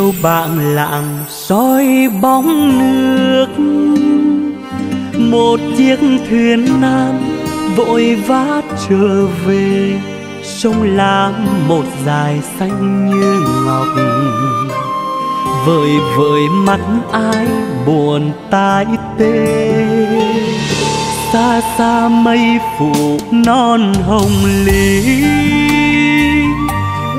chiều bạng lạng soi bóng nước. Một chiếc thuyền nan vội vã trở về, sông lam một dài xanh như ngọc. Vời vời mắt ai buồn tai tê. Xa xa mây phủ non hồng lý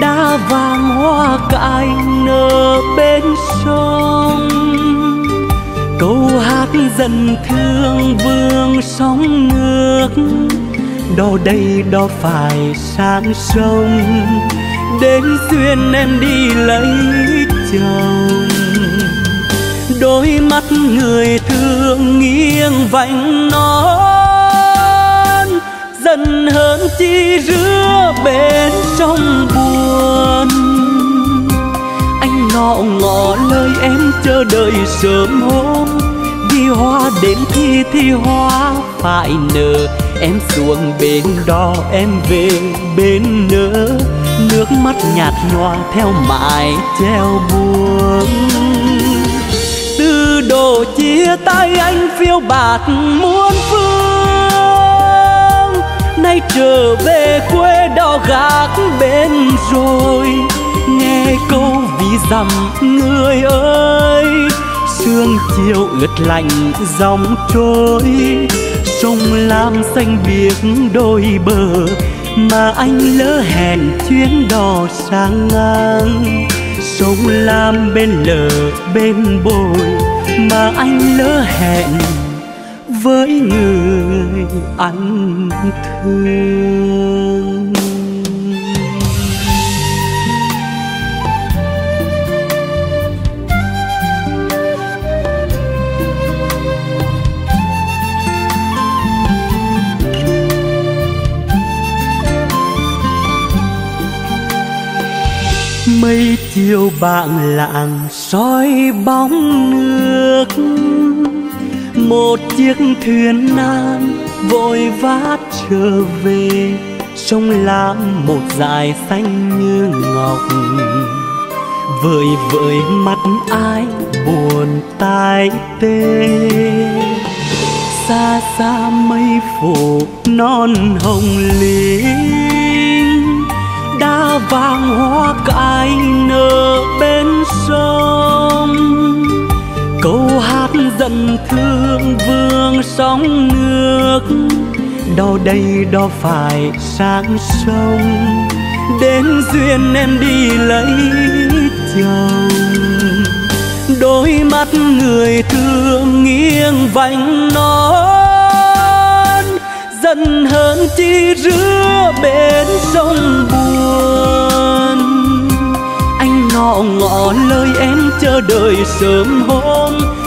đá vàng hoa cải nở bên sông. Câu hát dần thương vương sóng nước đó đây đó phải sang sông. Đến duyên em đi lấy chồng. Đôi mắt người thương nghiêng vành non dần hơn chi rứa bên trong buồn. Anh ngọ ngọ lời em chờ đợi sớm hôm. Đi hoa đến khi thì hoa phải nở. Em xuống bên đó em về bên nỡ nước mắt nhạt nhòa theo mãi treo buông từ đồ chia tay anh phiêu bạt muôn phương nay trở về quê đò gác bên rồi. Nghe câu ví dặm người ơi, sương chiều ướt lạnh dòng trôi. Sông lam xanh biếc đôi bờ, mà anh lỡ hẹn chuyến đò sang ngang. Sông lam bên lờ bên bồi, mà anh lỡ hẹn với người anh thương. Mây chiều bạn lạng soi bóng nước một chiếc thuyền nan vội vã trở về, sông lam một dải xanh như ngọc. Vời vợi mắt ai buồn tai tê. Xa xa mây phủ non hồng linh đã vàng hoa cài nở bên sông. Câu dần thương vương sóng nước. Đâu đây đâu phải sang sông đến duyên em đi lấy chồng. Đôi mắt người thương nghiêng vành non, dần hơn chi rứa bên sông buồn. Anh ngọ ngọ lời em chờ đợi sớm hôm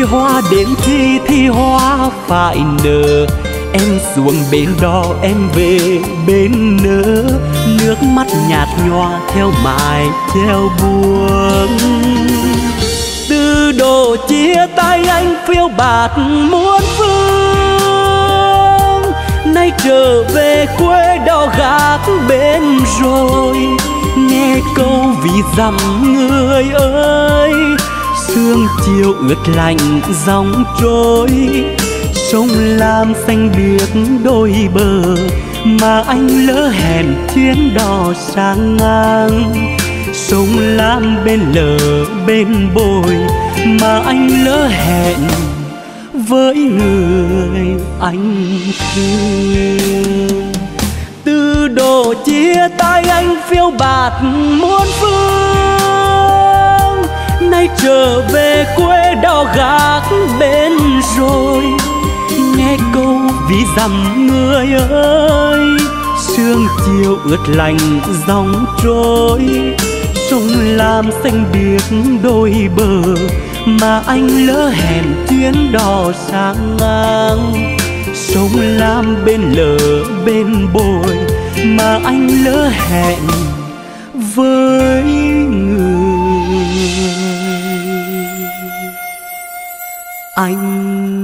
vì hoa, đến khi thì hoa phải nở. Em xuống bên đó em về bên nỡ nước mắt nhạt nhòa theo mài, theo buông. Từ đồ chia tay anh phiêu bạt muôn phương. Nay trở về quê đò gác bên rồi. Nghe câu vì dặm người ơi sương chiều ướt lạnh dòng trôi sông lam xanh biếc đôi bờ, mà anh lỡ hẹn chuyến đò sang ngang. Sông lam bên lờ, bên bồi, mà anh lỡ hẹn với người anh thương. Từ đồ chia tay anh phiêu bạt muôn phương ai trở về quê đò gác bên rồi. Nghe câu ví dặm người ơi sương chiều ướt lành dòng trôi. Sông lam xanh biếc đôi bờ mà anh lỡ hẹn chuyến đò sang ngang. Sông lam bên lờ bên bồi mà anh lỡ hẹn với người. Anh.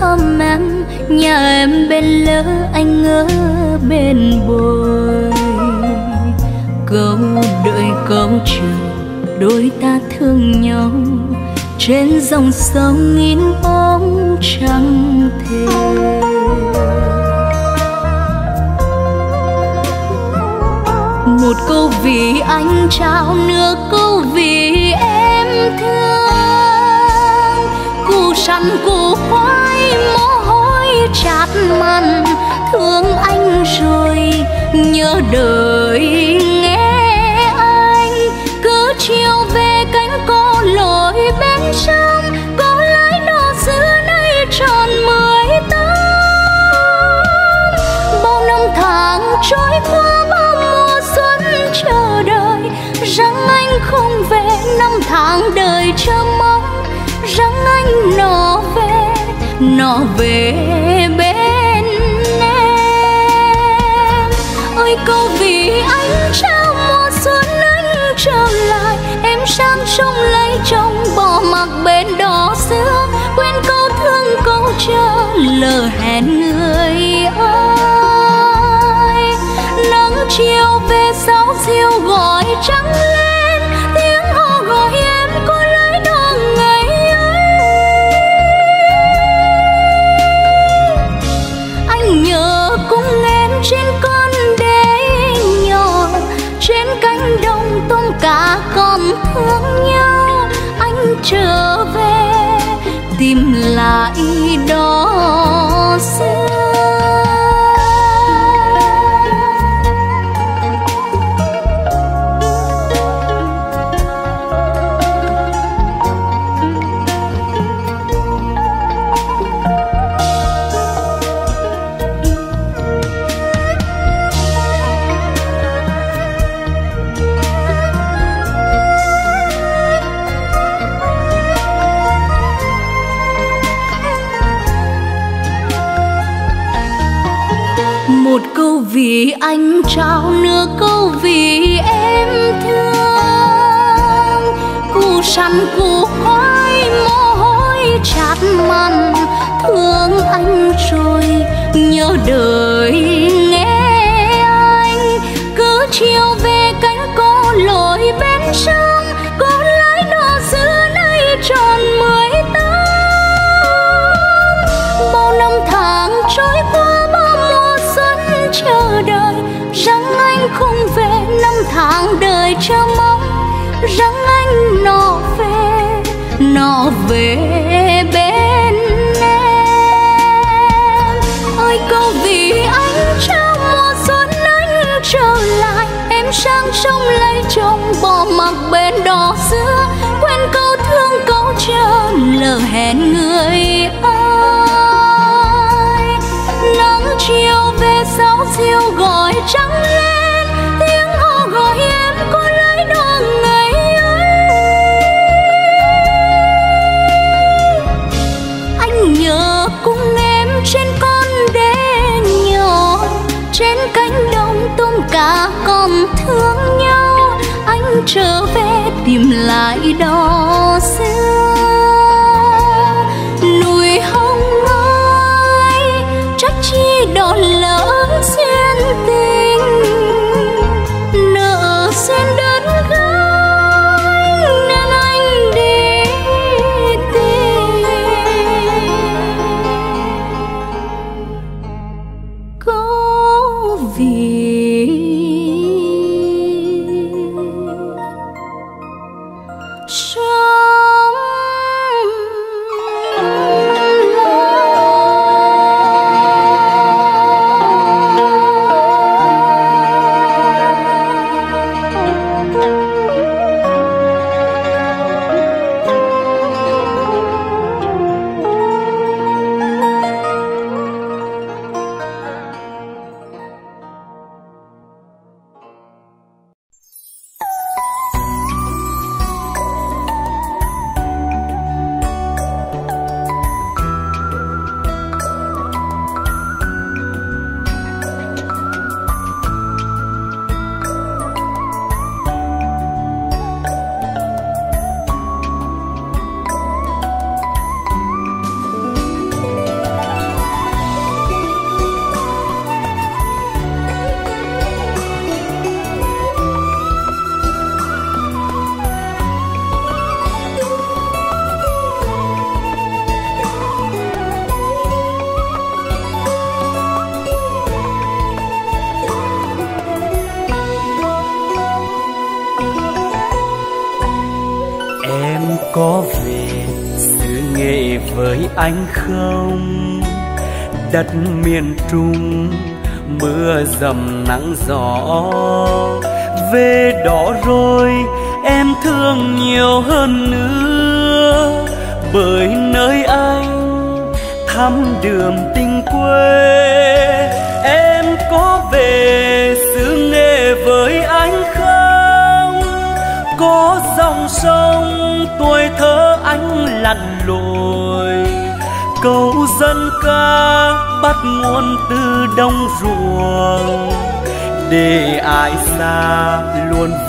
Thăm em nhà em bên lỡ anh ở bên bồi. Câu đợi câu chờ, đôi ta thương nhau, trên dòng sông in bóng trăng thề. Một câu vì anh trao nửa câu vì em thương. Cù săn cù khoai mồ hôi chát mặn thương anh rồi nhớ đời nghe anh. Cứ chiều về cánh cô lội bên sông nó về bên em. Ơi câu vì anh trao mùa xuân anh trở lại, em sang sông lấy trong bỏ mặc bên đò xưa. Quên câu thương, câu chờ lỡ hẹn người ơi. Nắng chiều về sáu siêu gọi trắng thương nhau anh trở về tìm lại đó. Trao nửa câu vì em thương. Củ săn củ khoai, mồ hôi chát mặn thương anh rồi nhớ đời. Tháng đời chờ mong rằng anh nọ về nọ về bên em. Ơi câu vì anh trao mùa xuân anh trở lại, em sang sông lấy chồng bỏ mặc bên đò xưa. Quên câu thương, câu chờ lỡ hẹn người ơi. Nắng chiều về sáu siêu gọi trắng trở về tìm lại đó xưa.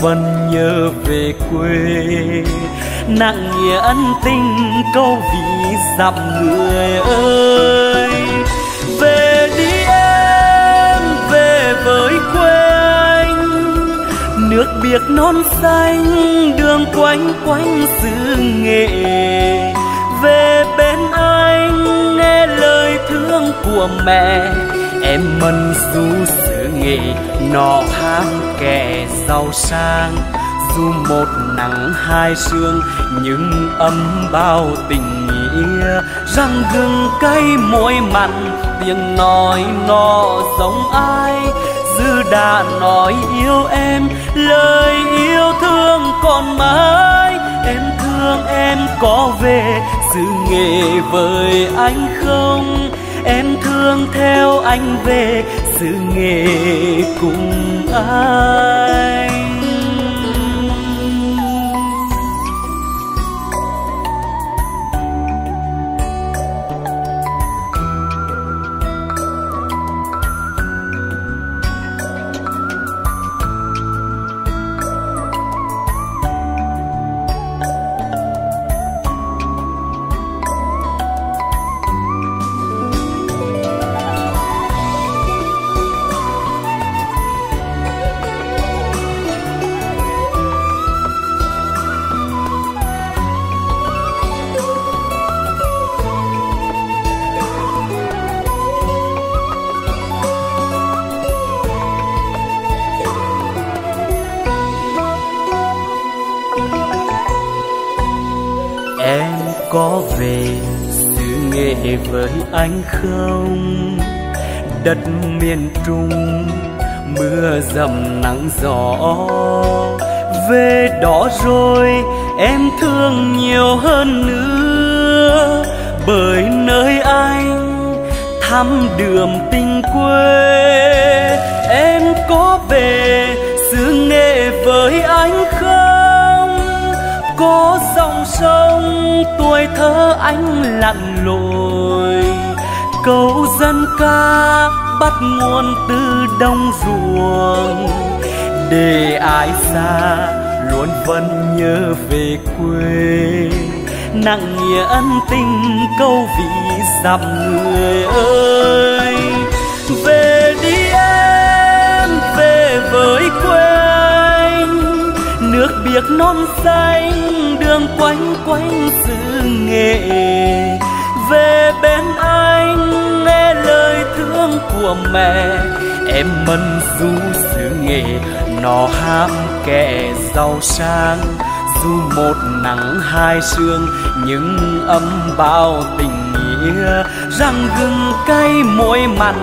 Vẫn nhớ về quê. Nặng nghĩa ân tình câu vì dặm người ơi. Về đi em, về với quê anh. Nước biếc non xanh, đường quanh quanh xứ nghệ. Về bên anh, nghe lời thương của mẹ. Em mân du xứ nghĩ nọ ham kẻ giàu sang. Dù một nắng hai sương, nhưng ấm bao tình nghĩa. Răng gừng cay môi mặn, tiếng nói nó giống ai? Dư đã nói yêu em, lời yêu thương còn mãi. Em thương em có về xứ nghề với anh không? Em thương theo anh về xứ nghề cùng ai. Xanh không? Đất miền trung, mưa dầm nắng gió. Về đó rồi em thương nhiều hơn nữa. Bởi nơi anh thăm đường tình quê. Em có về xứ nghệ với anh không? Có dòng sông tuổi thơ anh lặn lội câu dân ca bắt nguồn từ đông ruộng. Để ai xa luôn vẫn nhớ về quê. Nặng nghĩa ân tình câu vị dặm người ơi. Về đi em, về với quê anh nước biếc non xanh, đường quanh quanh xứ nghệ. Về bên anh, nghe lời thương của mẹ. Em mân du xứ nghề nó ham kẻ giàu sang. Dù một nắng hai sương nhưng âm bao tình nghĩa. Răng gừng cay môi mặn,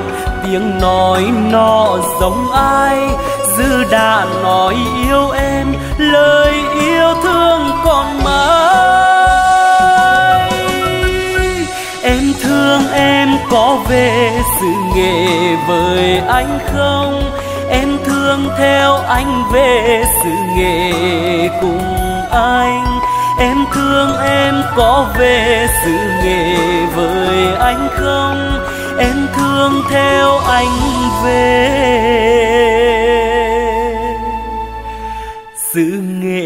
tiếng nói nó giống ai. Dư đã nói yêu em, lời yêu thương còn mãi. Thương em có về sự nghề với anh không em thương theo anh về sự nghề cùng anh em thương em có về sự nghề với anh không em thương theo anh về sự nghề.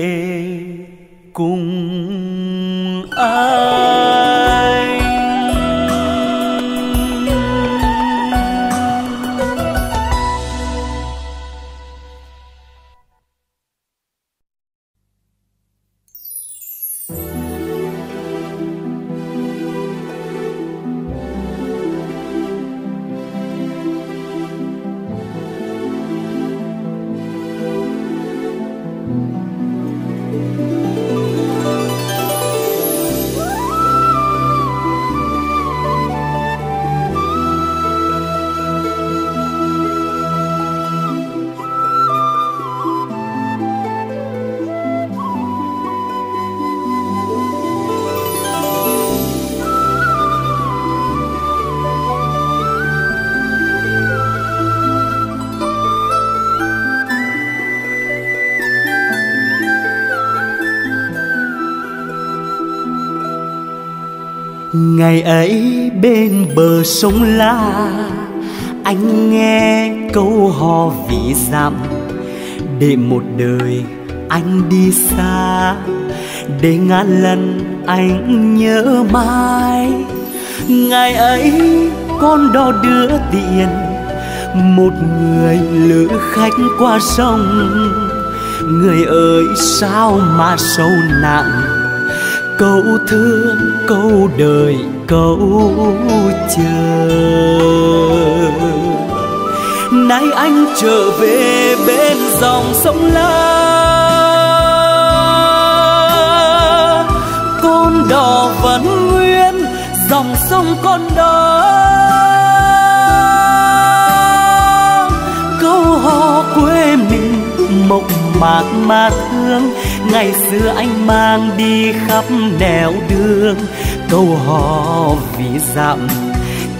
Ngày ấy bên bờ sông la, anh nghe câu hò vị dặm. Để một đời anh đi xa, để ngàn lần anh nhớ mãi. Ngày ấy con đò đưa tiền, một người lữ khách qua sông. Người ơi, sao mà sâu nặng? Câu thương câu đời câu chờ. Nay anh trở về bên dòng sông la. Con đò vẫn nguyên, dòng sông con đò. Câu hò quê mình mộng mạc mà thương ngày xưa anh mang đi khắp nẻo đường. Câu hò vì dặm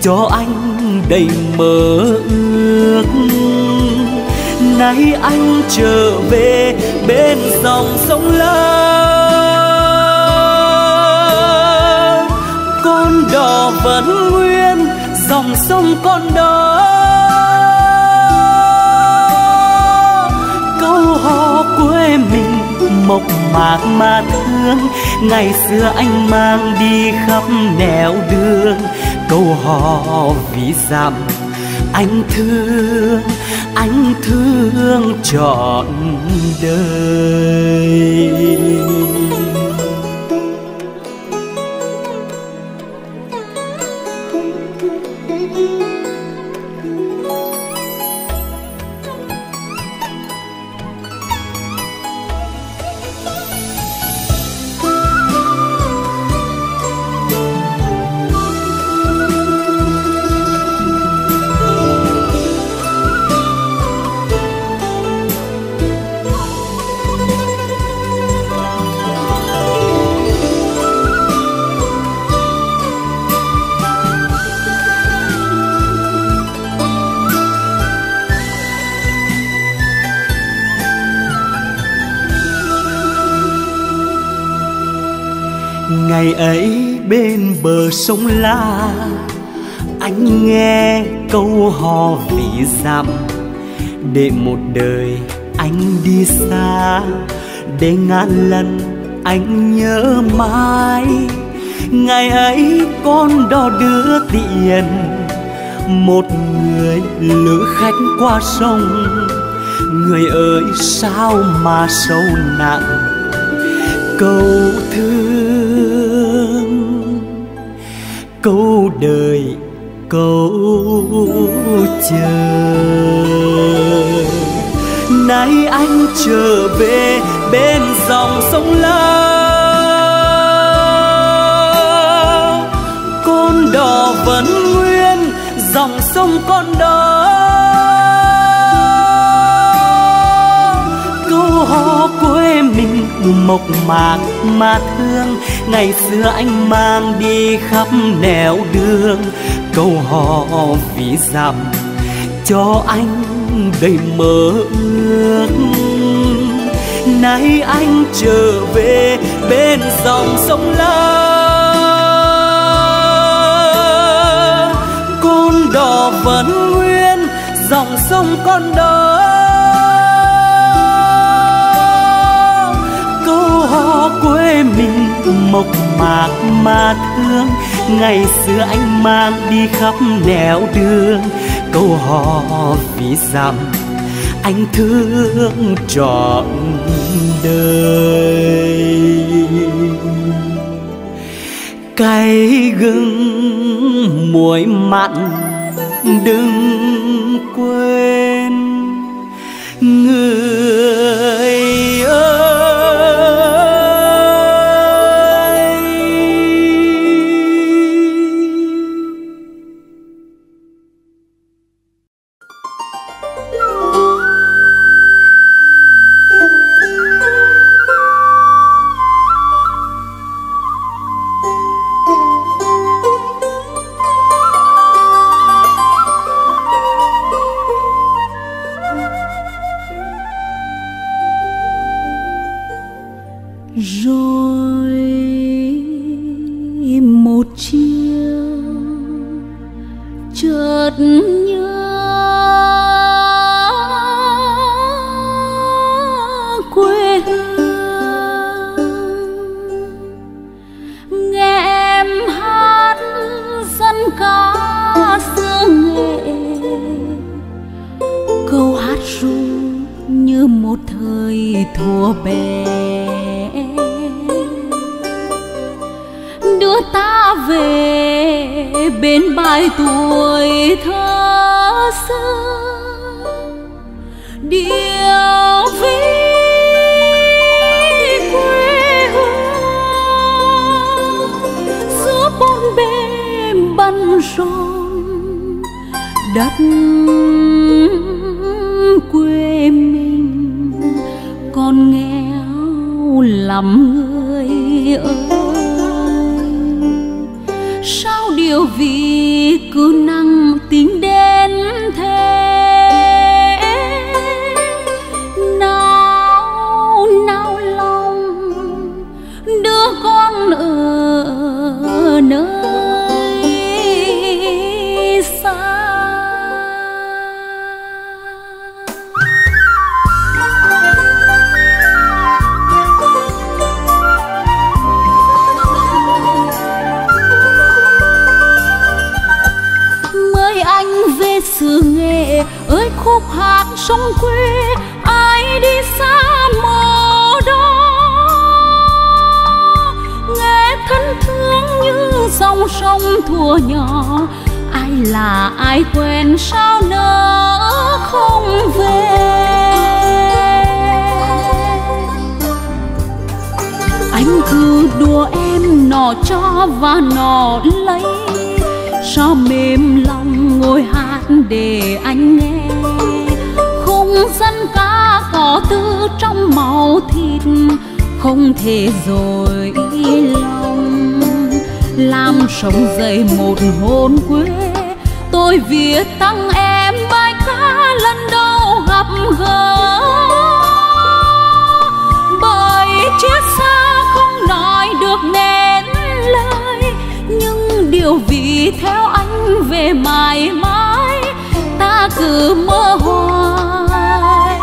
cho anh đầy mơ ước. Nay anh trở về bên dòng sông la con đò vẫn nguyên, dòng sông con đó câu hò quê mình mộc mạc mà thương. Ngày xưa anh mang đi khắp nẻo đường. Câu hò vì dặm, anh thương anh thương trọn đời. Bờ sông la. Anh nghe câu hò vị dặm, để một đời anh đi xa, để ngàn lần anh nhớ mãi. Ngày ấy con đò đưa tiền, một người lữ khách qua sông. Người ơi, sao mà sâu nặng? Câu thương câu đời, câu chờ. Nay anh trở về bên dòng sông la. Con đò vẫn nguyên, dòng sông con đò. Câu hò quê mình mộc mạc mà thương. Ngày xưa anh mang đi khắp nẻo đường câu hò vì dặm cho anh đầy mơ ước. Nay anh trở về bên dòng sông la con đò vẫn nguyên, dòng sông con đời câu quê mình mộc mạc mà thương. Ngày xưa anh mang đi khắp nẻo đường. Câu hò vì dặm anh thương trọn đời. Cay gừng muối mặn đừng quên. Người làm sống dậy một hồn quê. Tôi viết tặng em bài ca lần đầu gặp gỡ. Bởi chiếc xa không nói được nên lời, nhưng điều vì theo anh về mãi mãi, ta cứ mơ hoài.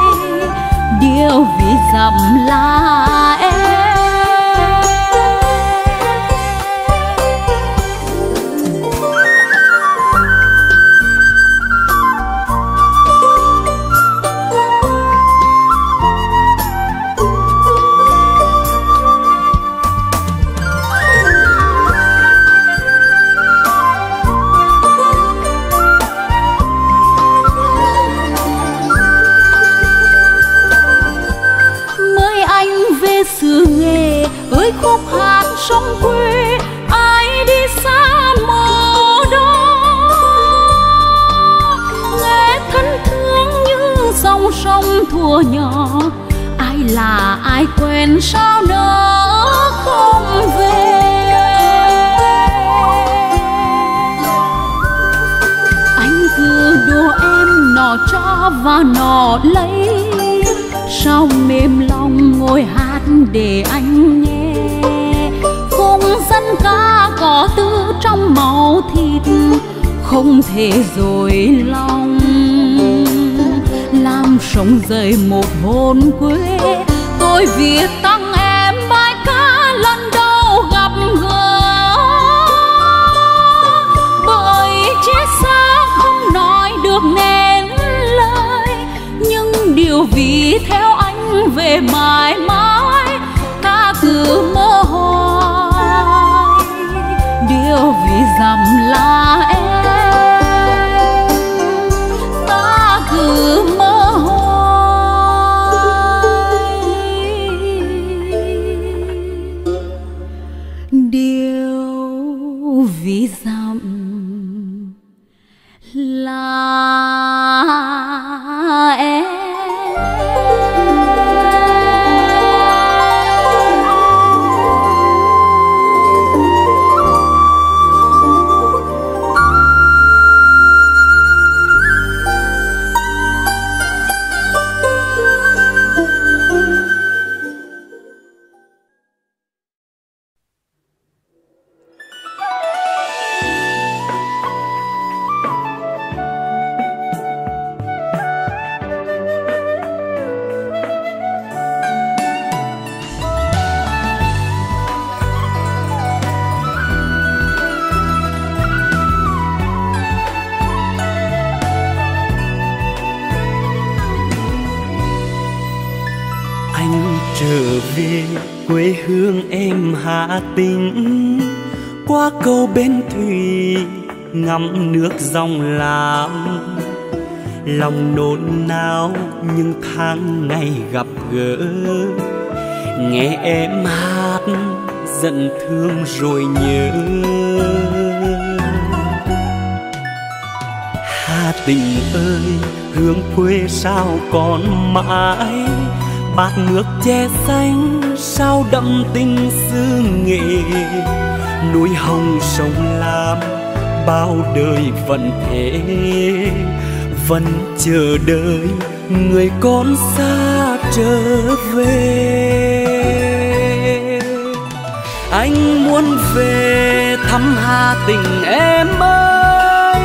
Điều vì dặm là em quê, ai đi xa mồ đó. Nghe thân thương như dòng sông thua nhỏ, ai là ai quên sao nỡ không về. Anh cứ đùa em nọ cho và nọ lấy, sao mềm lòng ngồi hát để anh nghe sông ca có tư trong máu thịt, không thể rồi lòng. Làm sống dậy một hồn quê, tôi viết tặng em bài ca lần đầu gặp gỡ. Bởi chia xa không nói được nên lời, nhưng điều vì theo anh về mãi mãi. Vì dằm là em. Dòng làm lòng nôn nao những tháng ngày gặp gỡ. Nghe em hát giận thương rồi nhớ. Hà tình ơi, hương quê sao còn mãi? Bát nước che xanh sao đậm tình xứ nghệ núi hồng sông lam bao đời vẫn thế, vẫn chờ đợi người con xa trở về. Anh muốn về thăm hà tình em ơi,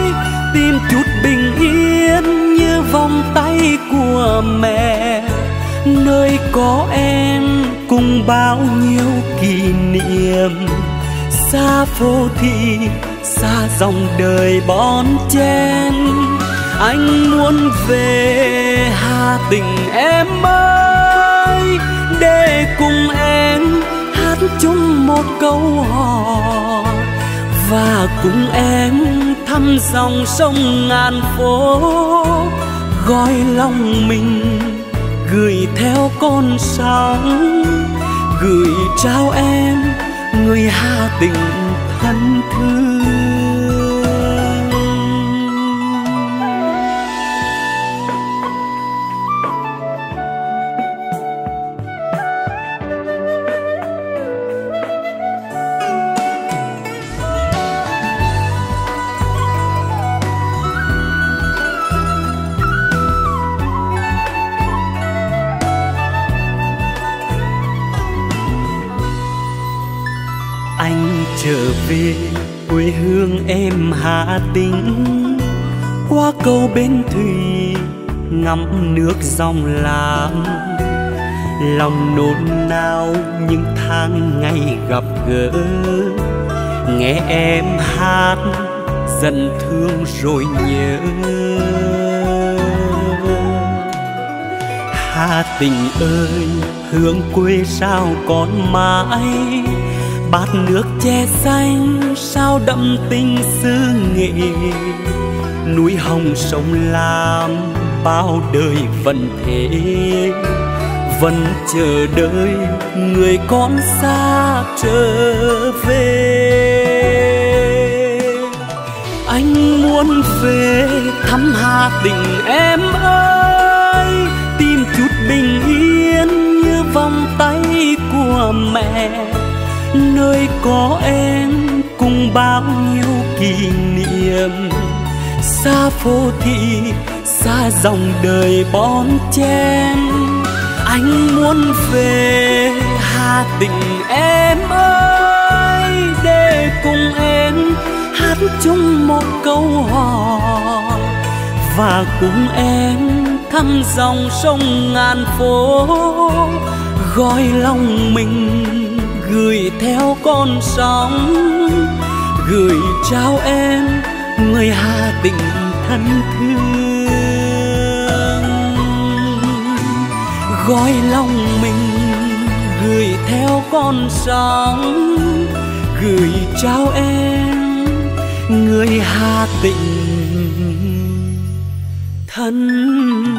tìm chút bình yên như vòng tay của mẹ. Nơi có em cùng bao nhiêu kỷ niệm, xa phố thị xa dòng đời bon chen. Anh muốn về hà tình em ơi, để cùng em hát chung một câu hò. Và cùng em thăm dòng sông ngàn phố gói lòng mình gửi theo con sóng. Gửi trao em, người hà tình thân thương. Đêm em Hà Tĩnh. Qua cầu bên thủy, ngắm nước dòng lam lòng nôn nao những tháng ngày gặp gỡ. Nghe em hát dần thương rồi nhớ. Hà tình ơi, hương quê sao còn mãi? Bát nước che xanh, sao đậm tình xứ nghệ. Núi hồng sông lam bao đời vẫn thế, vẫn chờ đợi người con xa trở về. Anh muốn về thăm hà tình em ơi, tìm chút bình yên như vòng tay của mẹ nơi có em cùng bao nhiêu kỷ niệm. Xa phố thị, xa dòng đời bon chen. Anh muốn về hà tình em ơi, để cùng em hát chung một câu hò. Và cùng em thăm dòng sông ngàn phố gói lòng mình gửi theo con sóng, gửi trao em, người hà tình thân thương. Gói lòng mình, gửi theo con sóng, gửi trao em, người hà tình thân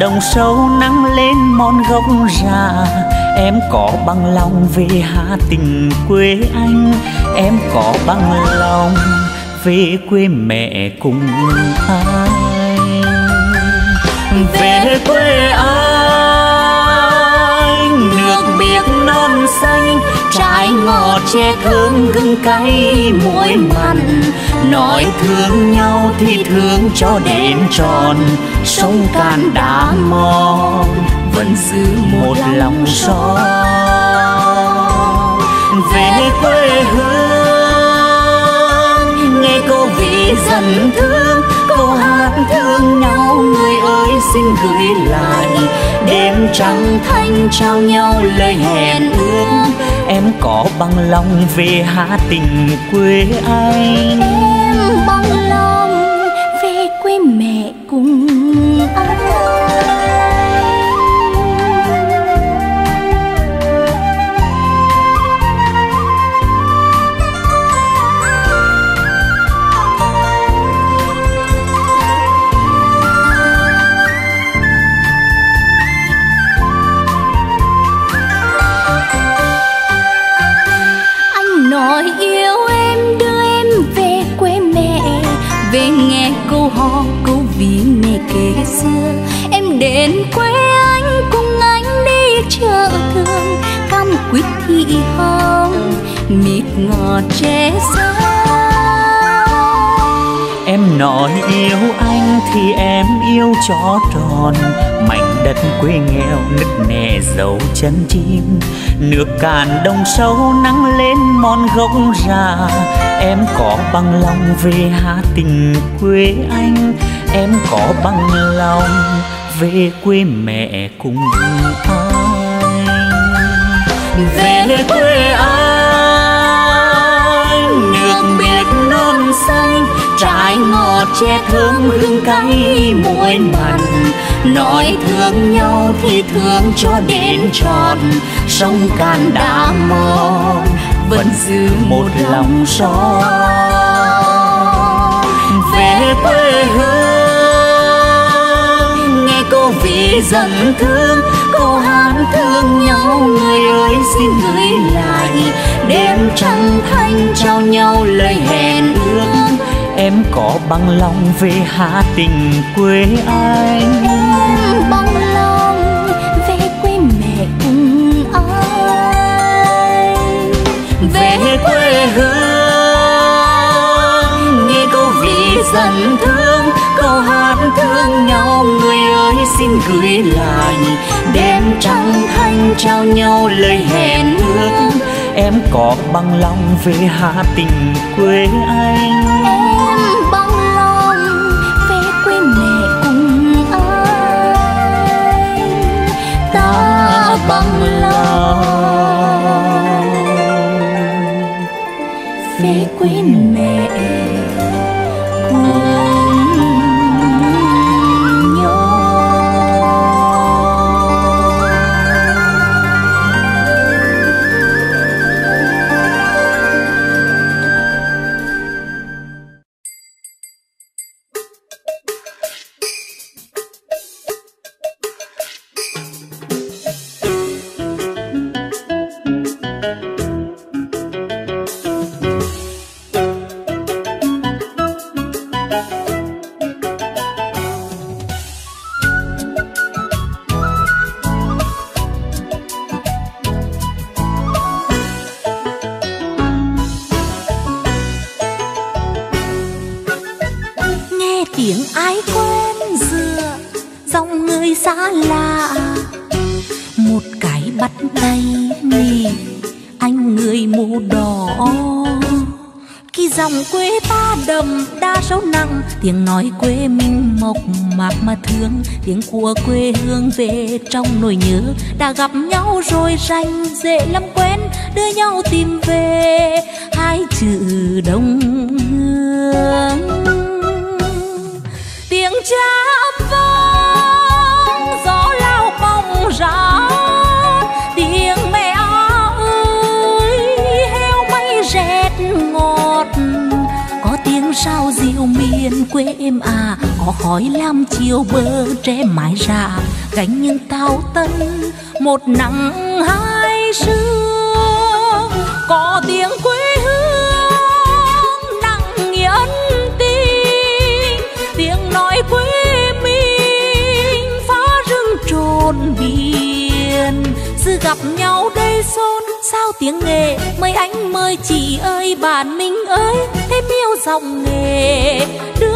đồng sâu nắng lên mòn gốc già. Em có bằng lòng về hà tình quê anh. Em có bằng lòng về quê mẹ cùng anh về quê anh, nước biếc non xanh. Trái ngọt che thơm gừng cay muối mặn nói thương nhau thì thương cho đến tròn, sông cạn đá mòn, vẫn giữ một lòng son. Về quê hương, nghe câu vị dần thương, câu hát thương nhau, người ơi xin gửi lại. Đêm trăng thanh trao nhau lời hẹn ước, em có bằng lòng về hạ tình quê anh em bằng che xa em nói yêu anh thì em yêu cho tròn. Mảnh đất quê nghèo nứt nẻ dấu chân chim. Nước cạn đông sâu nắng lên mòn gốc già em có bằng lòng về hà tình quê anh. Em có bằng lòng về quê mẹ cùng anh về quê anh trái ngọt che thơm hương cay muối mặn. Nói thương nhau thì thương cho đến tròn sông cạn đã mòn vẫn giữ một lòng. son. Về quê hương vì dần thương câu hát thương nhau người ơi xin gửi lại. Đêm trăng thanh trao nhau lời hẹn ước em có bằng lòng về hà tình quê anh? Em bằng lòng về quê mẹ cùng anh về quê hương nghe câu vì dần thương câu hát thương nhau người ơi xin gửi lại. Đêm trăng thanh trao nhau lời hẹn ước. Em có bằng lòng về hà tình quê anh về quê mẹ nói quê mình mộc mạc mà thương, tiếng của quê hương về trong nỗi nhớ. Đã gặp nhau rồi rành dễ lắm quen, đưa nhau tìm về hai chữ đông hương. Tiếng cha em à có khói lam chiều bờ tre mái ra gánh những tao tân một nắng hai sương có tiếng quê hương, nặng nghĩa ân tình, tiếng nói quê mình phá rừng trồn biển. Sự gặp nhau đây xôn sao tiếng nghề mời anh mời chị ơi, bạn mình ơi, thêm yêu giọng nghề. Đưa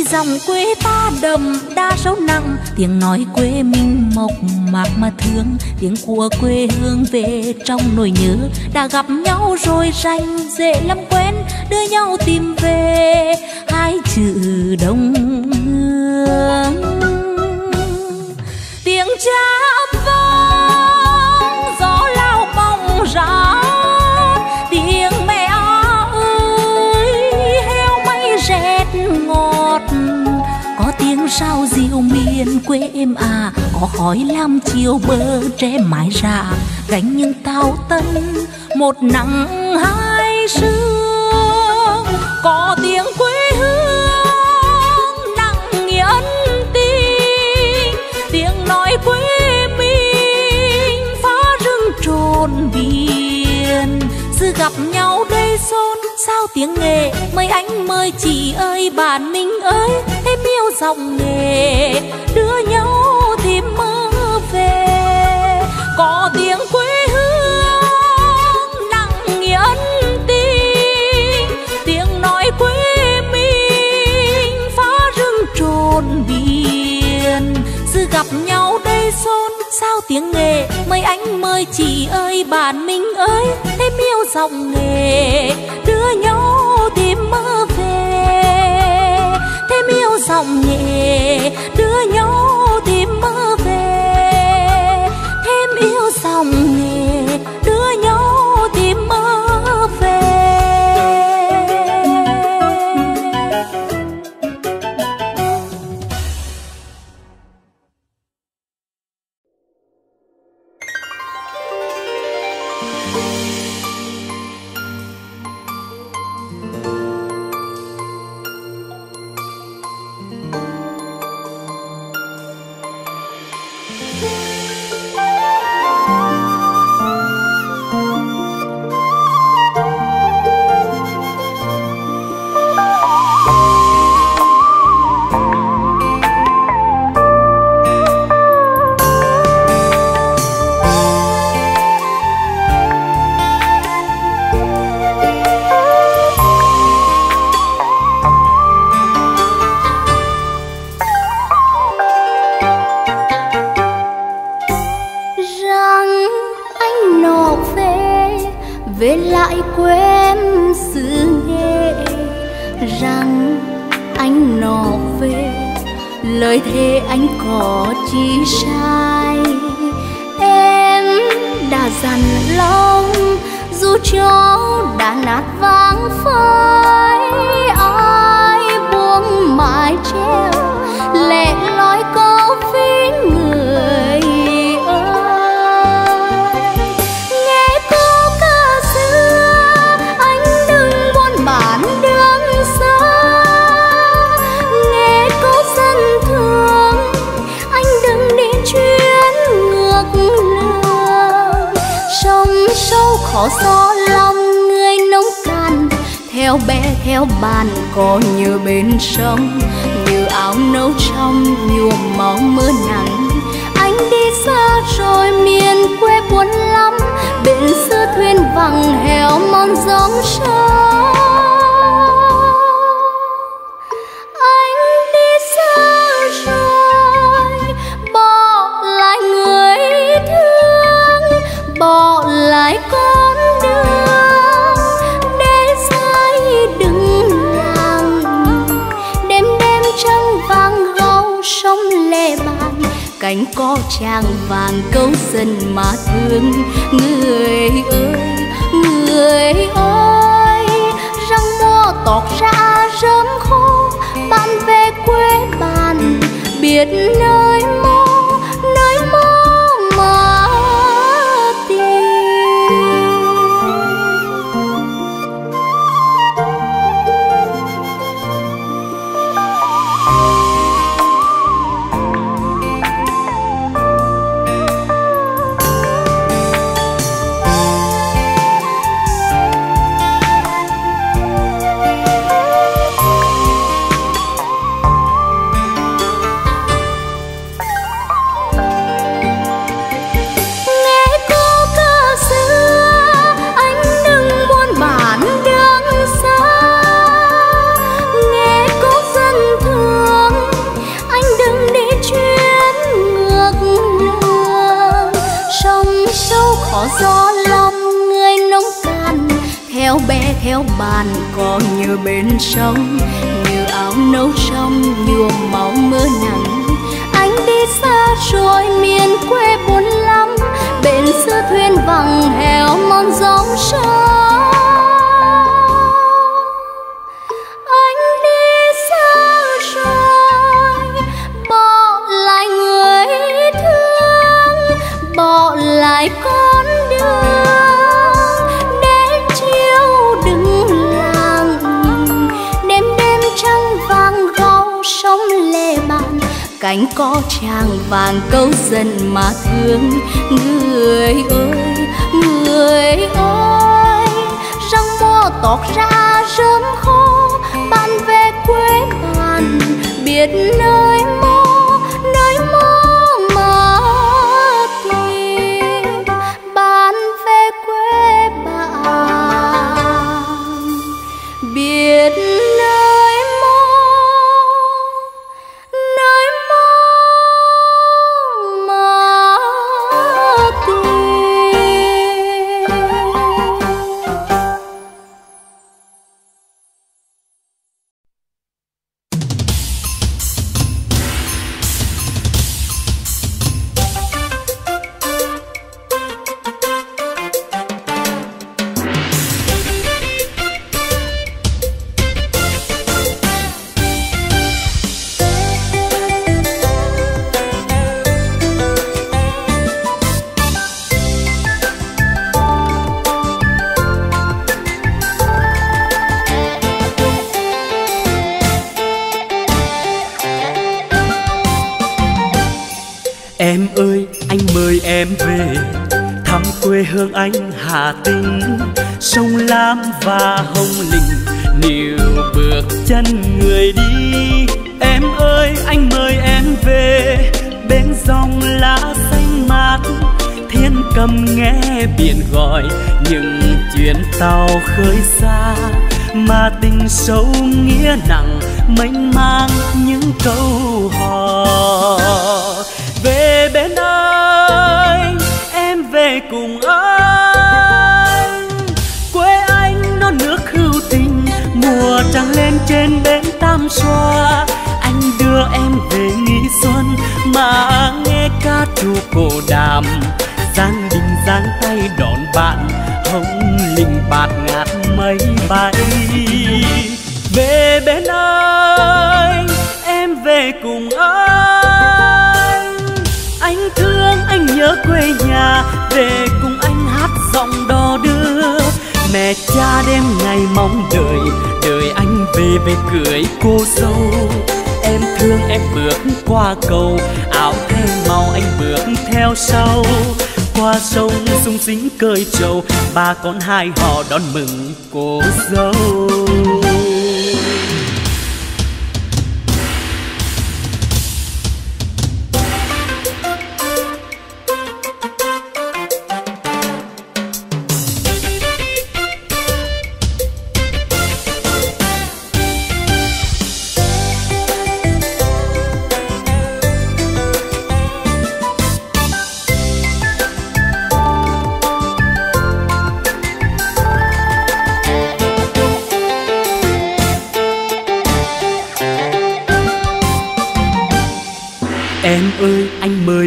khi dòng quê ta đầm đa sâu nặng. Tiếng nói quê mình mộc mạc mà thương. Tiếng của quê hương về trong nỗi nhớ. Đã gặp nhau rồi danh dễ lắm quen. Đưa nhau tìm về hai chữ đông hương. Tiếng cha miền quê em à có khói lam chiều bờ tre mái ra, gánh những tao tân một nắng hai sương có tiếng quê hương nặng nghĩa ân tình, tiếng nói quê mình phá rừng trồn biển. Sự gặp nhau đây xôn sao tiếng nghề mời anh mời chị ơi, bạn mình ơi, em yêu dòng nghề đưa nhau tìm mơ về. Có tiếng quê hương nặng nghĩa ân tình, tiếng nói quê mình phá rừng trồn biển. Sự gặp nhau đây xôn sao tiếng nghề mời anh mời chị ơi, bạn mình ơi, thêm yêu giọng nghề. Đưa nhau sóng nhẹ nghề đưa nhau tìm mơ về. Thêm yêu sóng nghề cánh có trang vàng câu dân mà thương người ơi người ơi tọt ra sớm khô bạn về quê bạn biết nơi mơ theo bàn còn như bên sông như áo nấu trong nhuộm máu mưa nắng, anh đi xa rồi miền quê buồn lắm, bên xưa thuyền vắng heo mòn dòng sông. Có chàng vàng câu dân mà thương. Người ơi người ơi, răng mùa tọt ra sớm khô, bạn về quê bạn biết nơi cầm nghe biển gọi, những chuyến tàu khơi xa mà tình sâu nghĩa nặng, mênh mang những câu hò. Về bên anh, em về cùng anh. Quê anh non nước hữu tình, mùa trăng lên trên bến tam xoa. Anh đưa em về nghỉ xuân mà nghe ca trù cổ đàm giang tay đón bạn, hồng linh bạt ngát mây bay. Về bên anh, em về cùng anh. Anh thương, anh nhớ quê nhà, về cùng anh hát giọng đò đưa. Mẹ cha đêm ngày mong đợi đợi anh về về cưới cô dâu. Em thương, em bước qua cầu, áo thêm màu anh bước theo sau qua sông sung sính cơi trầu. Ba con hai họ đón mừng cô dâu.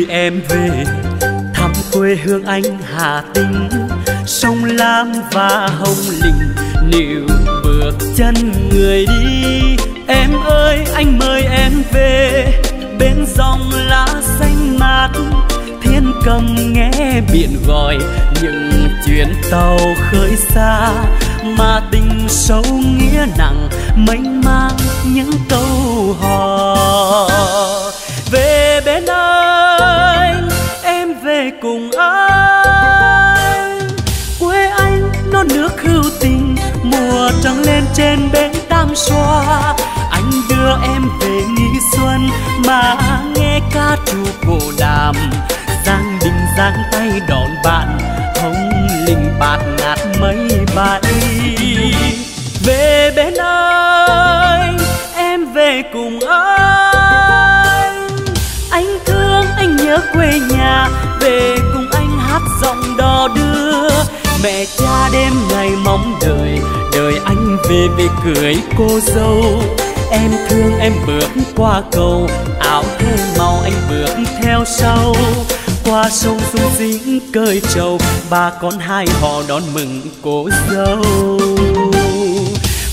Em về, Thăm quê hương anh Hà Tĩnh. Sông Lam và Hồng Lĩnh. Níu bước chân người đi. Em ơi, anh mời em về, Bên dòng lá xanh mát. Thiên cầm nghe biển gọi, Những chuyến tàu khơi xa. Mà tình sâu nghĩa nặng, Mênh mang những câu hò. Trên bến tam xoa. Anh đưa em về nghỉ xuân mà nghe ca trù cổ đàm. Giang đình giang tay đón bạn hồng linh bạt ngạt mây bay về bên anh, em về cùng anh. Anh thương, anh nhớ quê nhà, về cùng anh hát giọng đò đưa. Mẹ cha về về cưới cô dâu. Em thương em bước qua cầu, áo thêu màu anh bước theo sau. Qua sông xuống dính cơi trầu, ba con hai họ đón mừng cô dâu.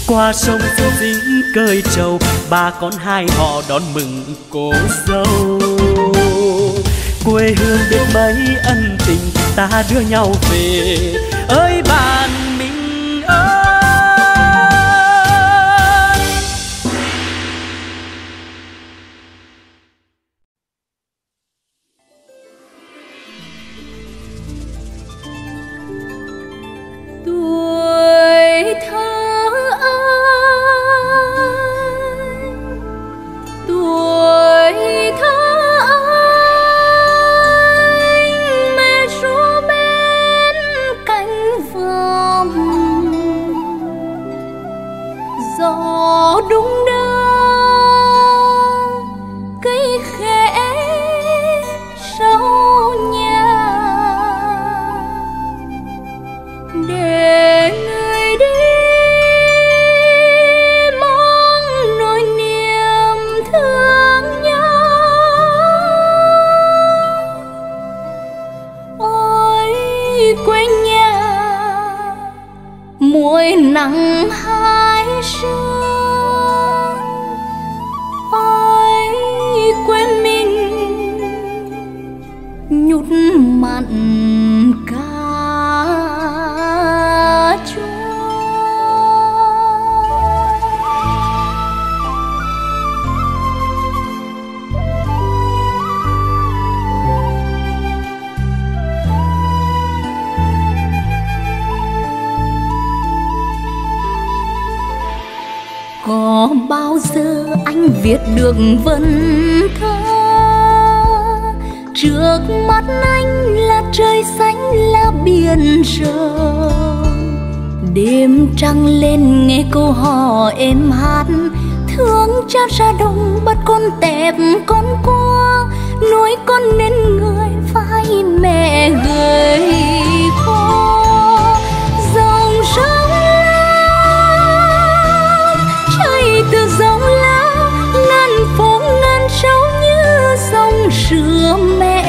Qua sông xuống dính cơi trầu, ba con hai họ đón mừng cô dâu. Quê hương biết mấy ân tình, ta đưa nhau về. Ơi bạn vân thơ. Trước mắt anh là trời xanh, là biển rộng đêm trăng lên nghe câu hò êm hát. Thương cha ra đồng bắt con tẹp con cua nuôi con nên người phải mẹ gửi xưa mẹ.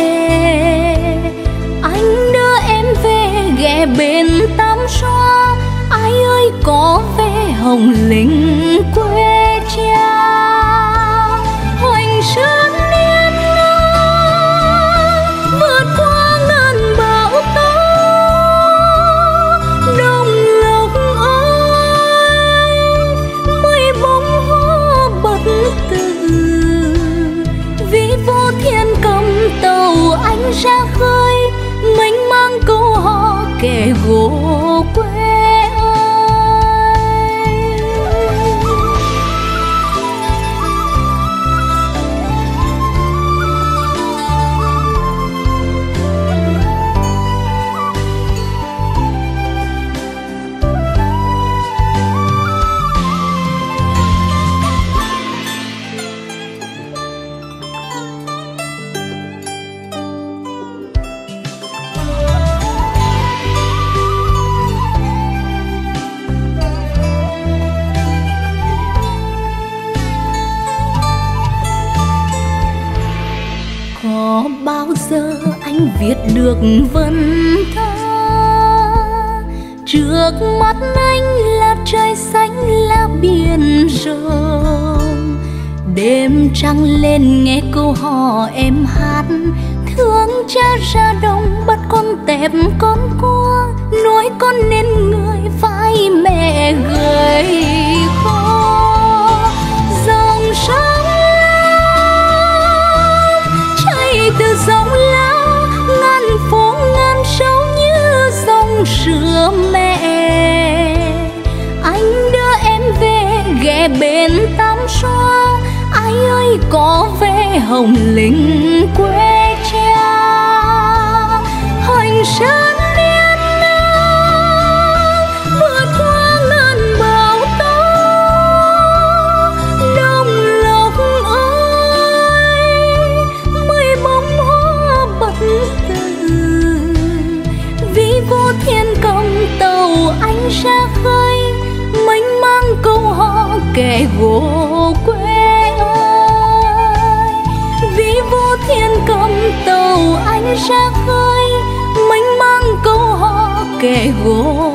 Anh đưa em về ghé bên tam xoa. Ai ơi, có về hồng linh quê. vân tha. Trước mắt anh là trời xanh, là biển rộng. Đêm trăng lên nghe câu hò em hát. Thương cha ra đồng bắt con tẹp con cua nuôi con nên người vai mẹ gầy khó xoa ai ơi có về hồng linh quê cha. Hoành sơn 我。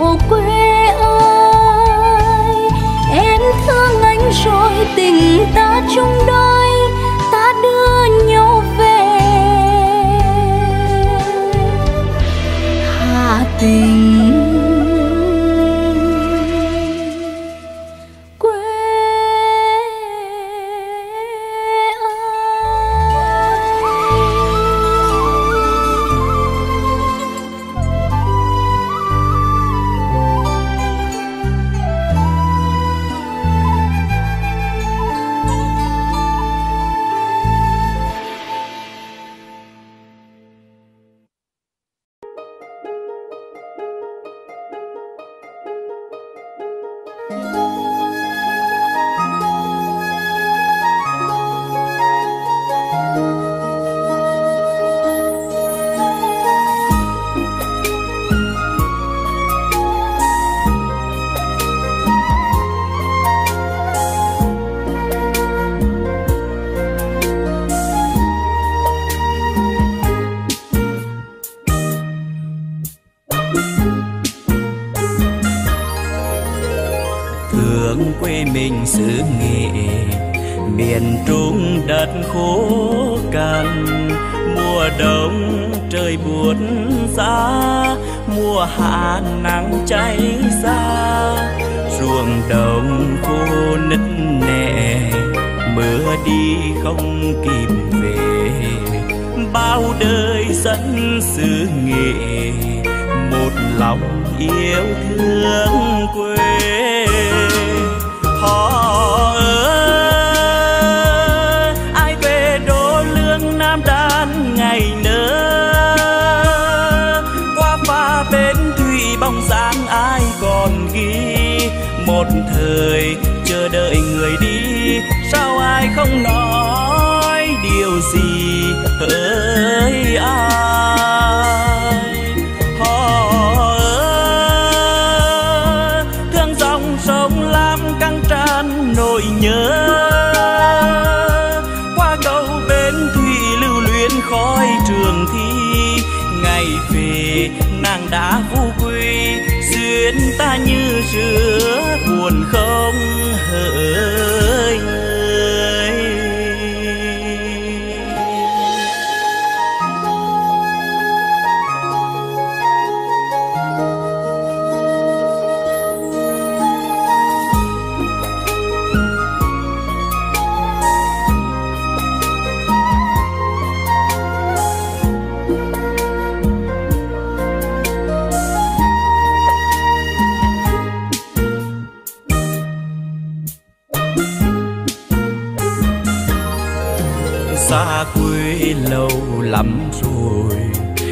lắm rồi,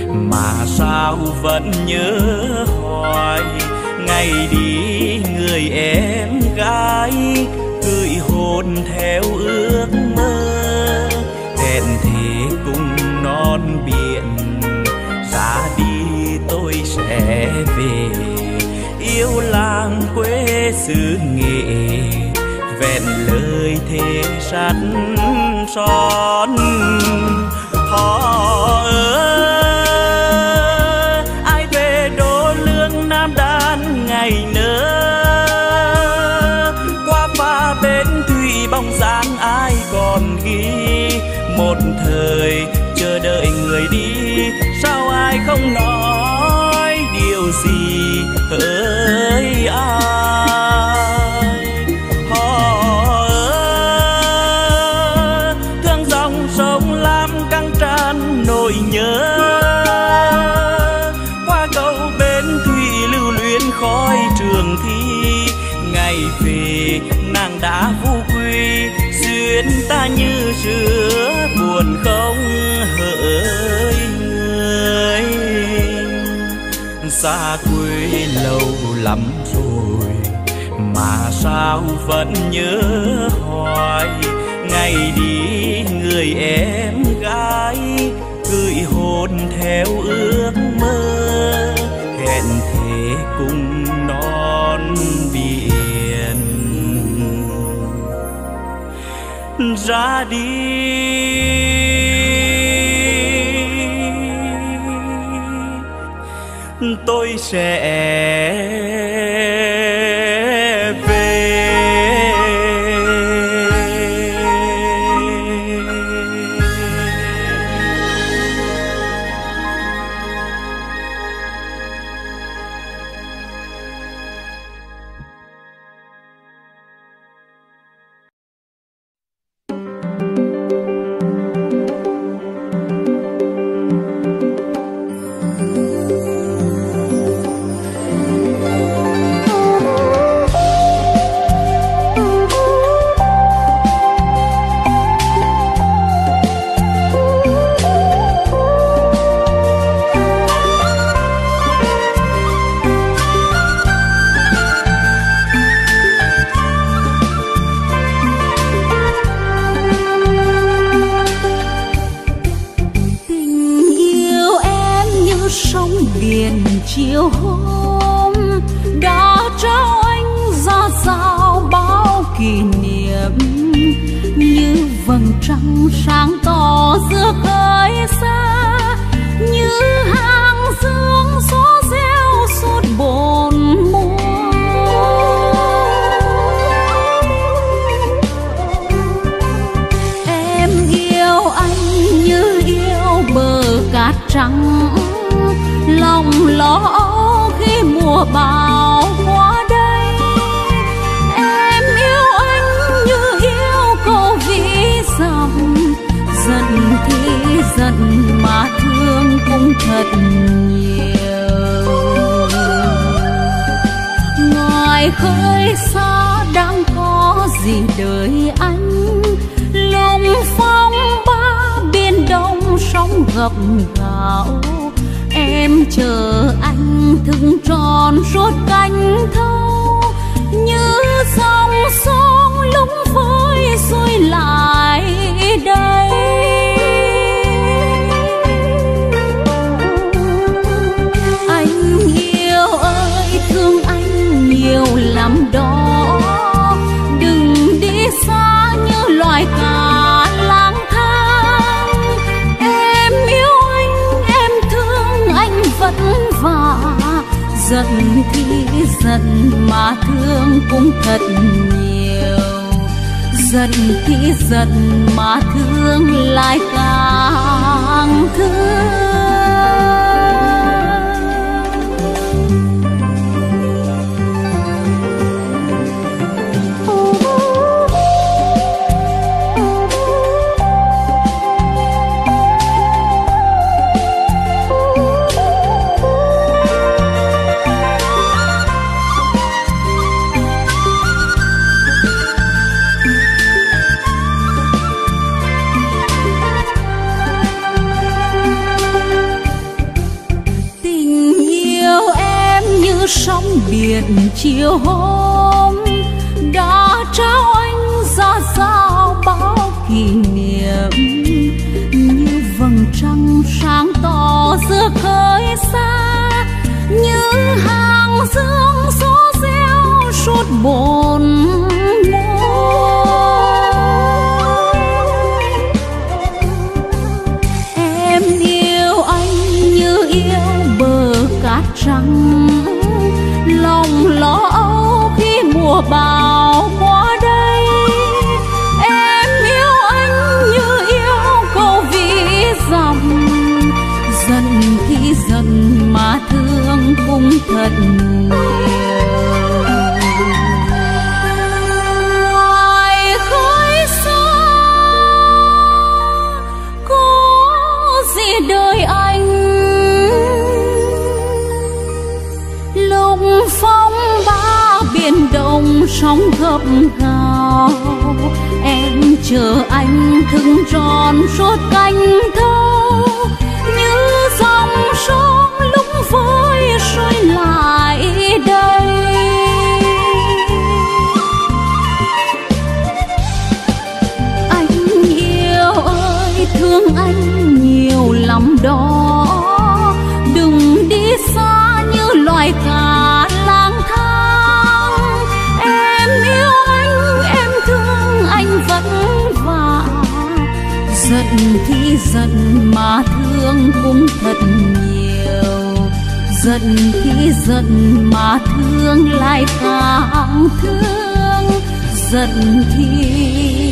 mà sao vẫn nhớ hoài. Ngày đi người em gái gửi hồn theo ước mơ. Hẹn thế cùng non biển, ra đi tôi sẽ về. Yêu làng quê xứ nghệ, vẹn lời thế sắt son khó ai về đô lương nam đan ngày nữa qua pha bến thủy bóng dáng ai còn ghi. Một thời chờ đợi người đi, sao ai không nói xa quê lâu lắm rồi, mà sao vẫn nhớ hoài. Ngày đi người em gái, gửi hồn theo ước mơ. Hẹn thề cùng non biển. Ra đi. Tôi sẽ lòng lo âu khi mùa bão qua đây. Em yêu anh như yêu câu ví dặm. Giận thì giận mà thương cũng thật nhiều. Ngoài khơi xa đang có gì đời anh? Lùng phong ba biển đông sóng gập gạo em chờ anh thương tròn suốt cánh thâu. Như dòng sông lúng với xuôi lại đây. Giận thì giận mà thương cũng thật nhiều. Giận thì giận mà thương lại càng thương. Chiều hôm đã trao bà. Sóng gập gào. Em chờ anh thương tròn suốt canh thơ. Như dòng sông lúc với trôi lại. Thì giận mà thương cũng thật nhiều. Giận thì giận mà thương lại càng thương. Giận thì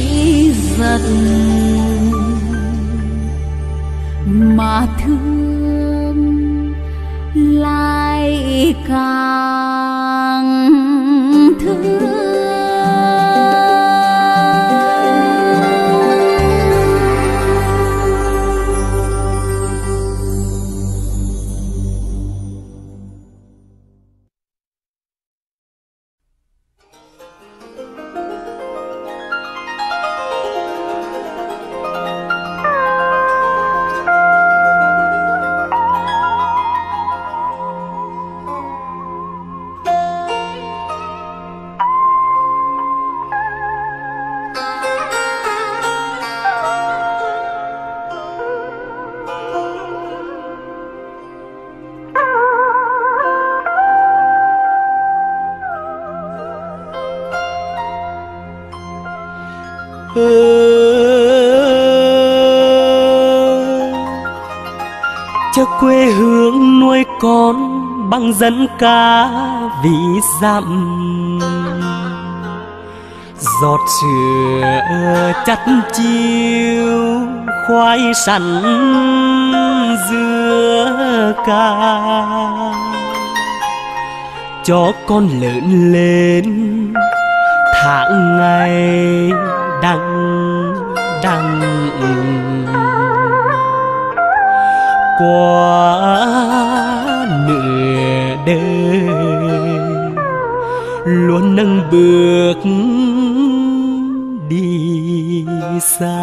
dẫn ca vì dặm. Giọt sữa chắt chiêu khoai sắn dưa ca cho con lớn lên, tháng ngày đằng đằng. Qua đời. Luôn nâng bước đi xa.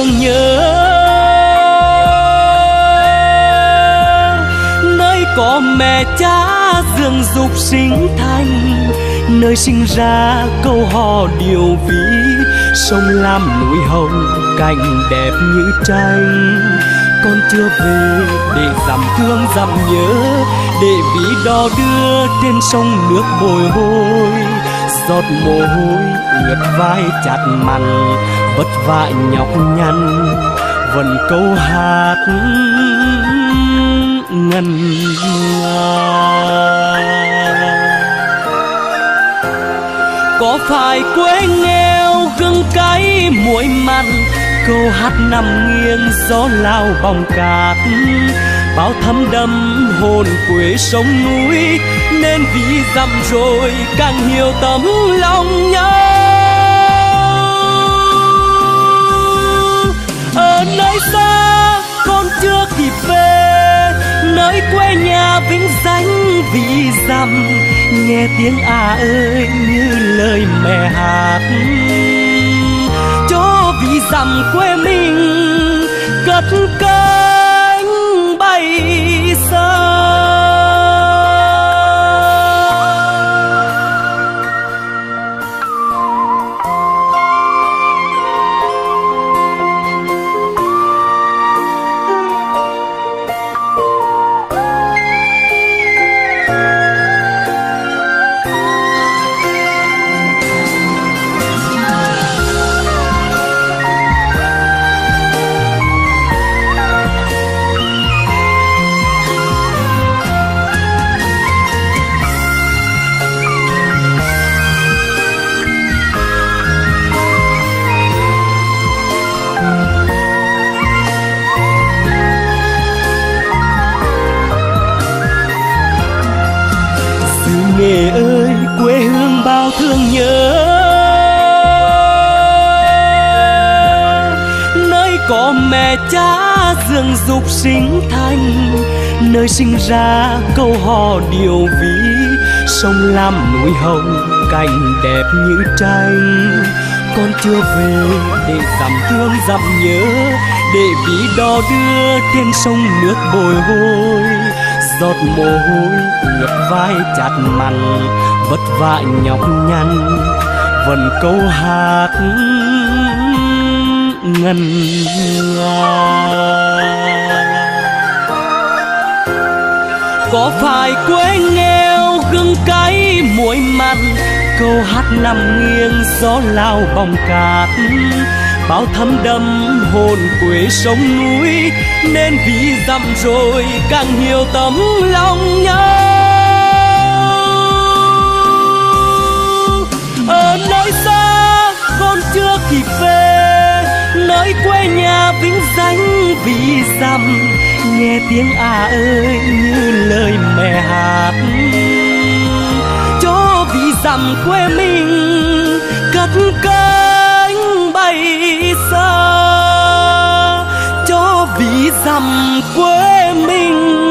Thương nhớ. Nơi có mẹ cha dương dục sinh thành, nơi sinh ra câu hò điều ví sông lam núi hồng, cảnh đẹp như tranh. Con chưa về để dằm thương dằm nhớ, để ví đò đưa trên sông nước bồi hồi. Giọt mồ hôi ướt vai chặt mặn vất vả nhọc nhằn, vẫn câu hát ngân nga. Có phải quê nghèo gương cái muối mặn, câu hát nằm nghiêng gió lao bong cát. Bao thấm đâm hồn quê sông núi, nên vì dặm rồi càng hiểu tấm lòng nhau. Ở nơi xa, con chưa kịp về. Nơi quê nhà vĩnh danh vì dằm nghe tiếng à ơi như lời mẹ hát. Cho vì dằm quê mình, cất cao sinh thành nơi sinh ra câu hò điều ví sông lam núi hồng, cảnh đẹp như tranh. Con chưa về để dặm thương dặm nhớ, để ví đò đưa trên sông nước bồi hồi. Giọt mồ hôi ướt vai chặt mặn vất vả nhọc nhằn. Vẫn câu hát ngân nga có phải quê nghèo gương cái muối mặn, câu hát nằm nghiêng gió lao bồng cát. Bao thấm đâm hồn quê sông núi, nên vì dặm rồi càng nhiều tấm lòng nhau. Ở nơi xa con chưa kịp về nơi quê nhà vĩnh danh vì dặm nghe tiếng à ơi như lời mẹ hát. Cho vì dặm quê mình, cất cánh bay xa. Cho vì dặm quê mình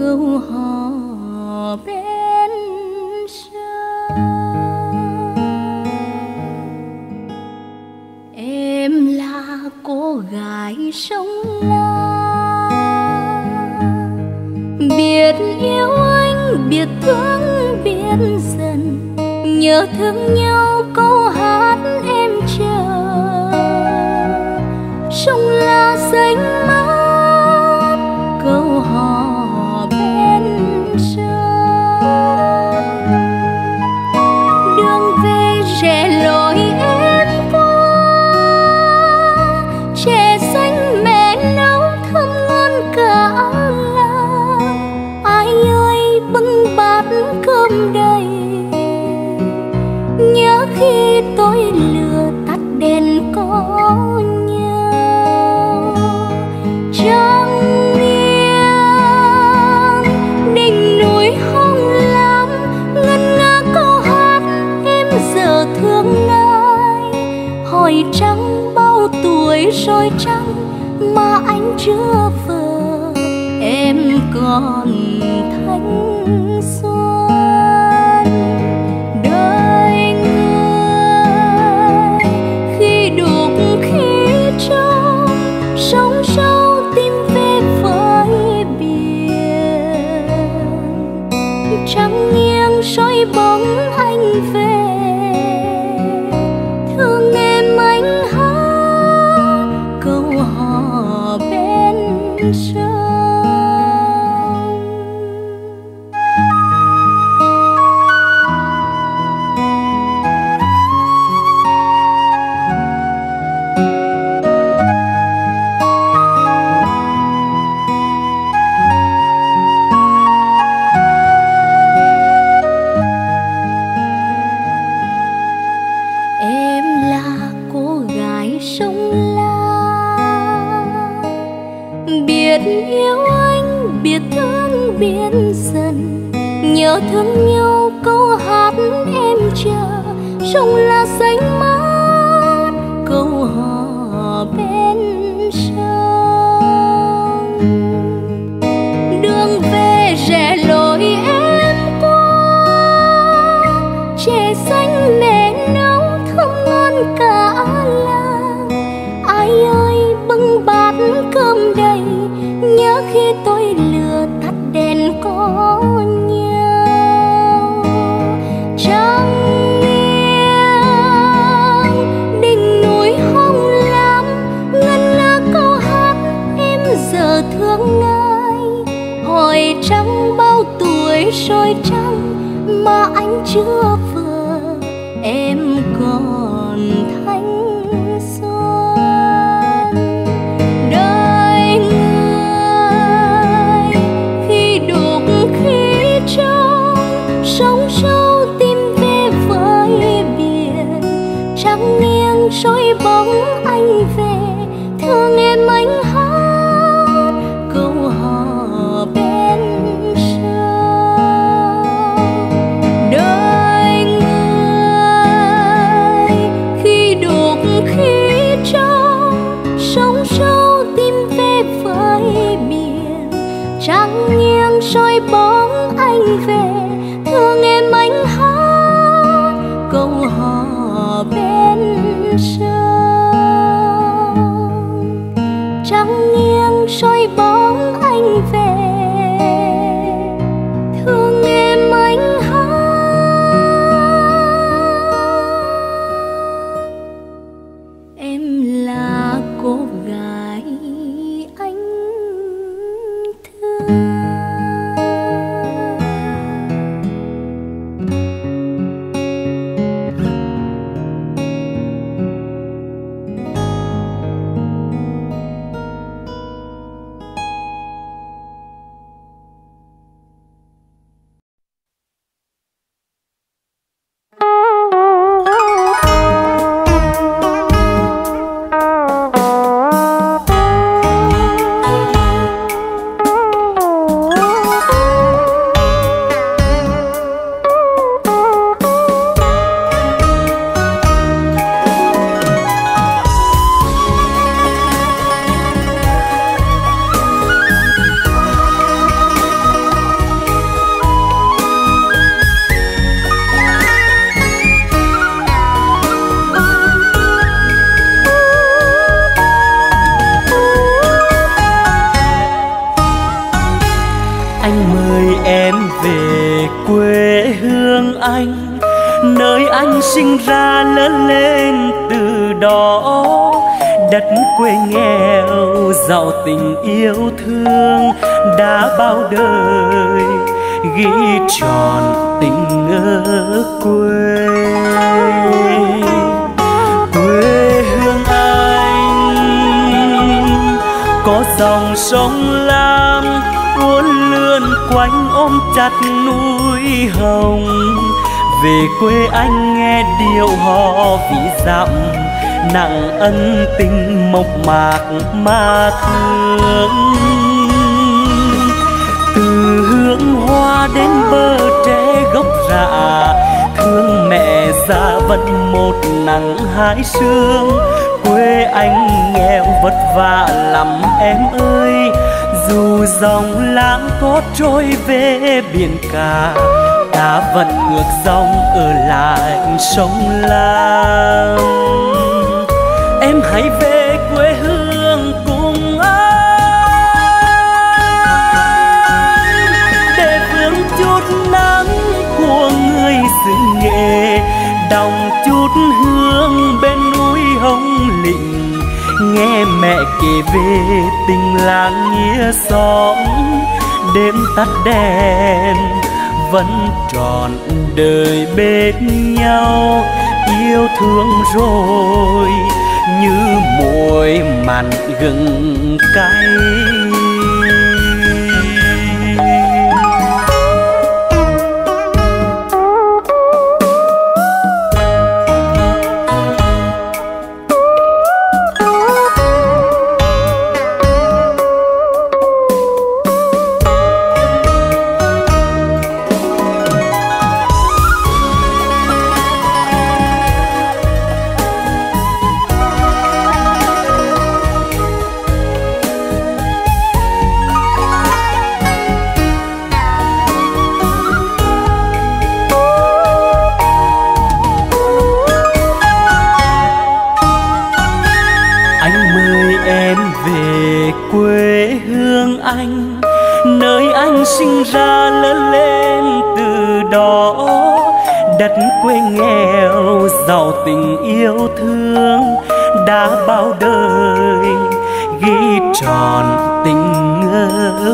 câu hò bên sông em là cô gái sông la biết yêu anh, biết thương, biết dần. Nhớ thương nhau tình mộc mạc mà thương. Từ hương hoa đến bờ tre gốc rạ, thương mẹ già vẫn một nắng hai sương. Quê anh nghèo vất vả lắm em ơi, dù dòng lãng có trôi về biển cả ta vẫn ngược dòng ở lại sông lam em hãy về quê hương cùng anh. Để vương chút nắng của người xứ nghệ, đồng chút hương bên núi hồng lịnh nghe mẹ kể về tình làng nghĩa xóm, đêm tắt đèn vẫn tròn đời bên nhau. Yêu thương rồi như môi mặn gừng cay.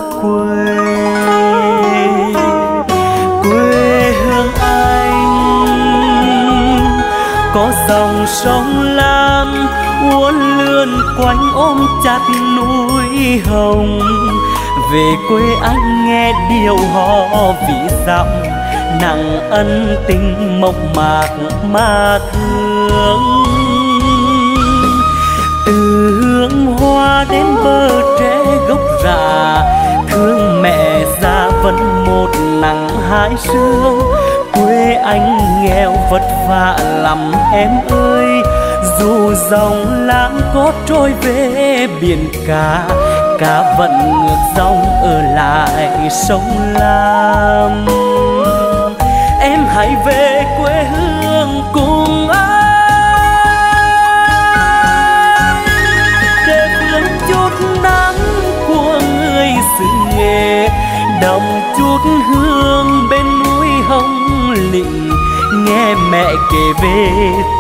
Quê. Quê hương anh, có dòng sông lam, uốn lượn quanh ôm chặt núi hồng. Về quê anh nghe điều hò vị dặm nặng ân tình mộc mạc mà thương. Từ hương hoa đến bờ tre gốc già thương mẹ già vẫn một nắng hai sương quê anh nghèo vất vả lắm em ơi. Dù dòng lãng có trôi về biển cả cá vẫn ngược dòng ở lại sông lam. Em hãy về quê hương cùng chút hương bên núi hồng lịnh nghe mẹ kể về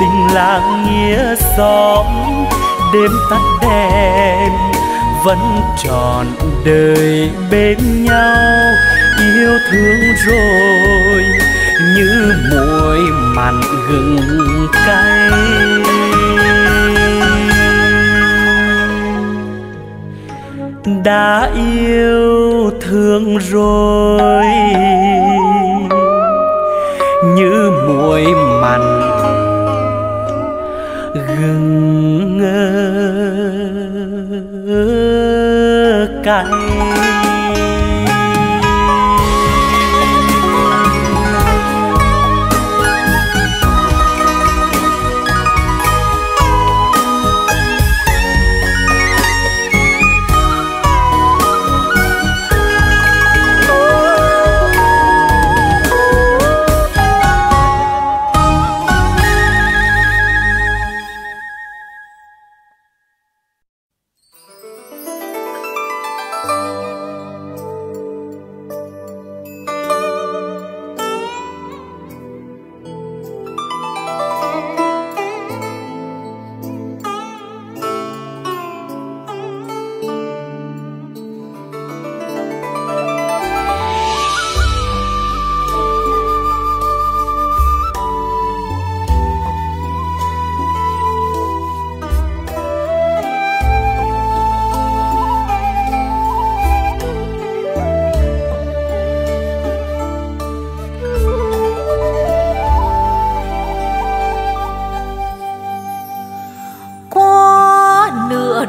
tình làng nghĩa xóm. Đêm tắt đèn, vẫn tròn đời bên nhau. Yêu thương rồi, như muối mặn gừng cay. Đã yêu thương rồi như muối mặn gừng ngơ.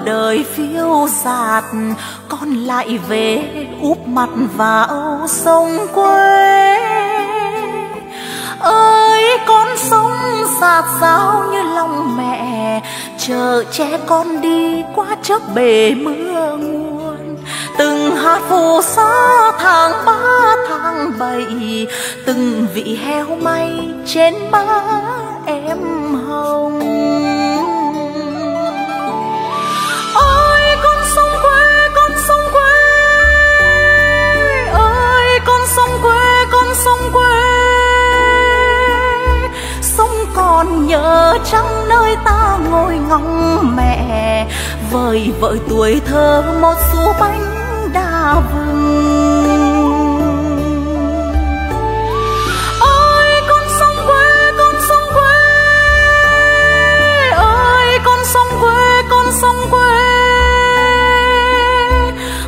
Đời phiêu dạt con lại về úp mặt vào sông quê. Ơi, con sống sạt sao như lòng mẹ, chờ che con đi qua chớp bể mưa nguồn. Từng hạt phù sa tháng ba, tháng bảy, từng vị heo may trên má em hồng. Con quê. Sông còn nhớ trăng nơi ta ngồi ngóng mẹ. Vời vợi tuổi thơ một xu bánh đa vừng ôi, con sông quê, con sông quê. Ơi con sông quê, con sông quê.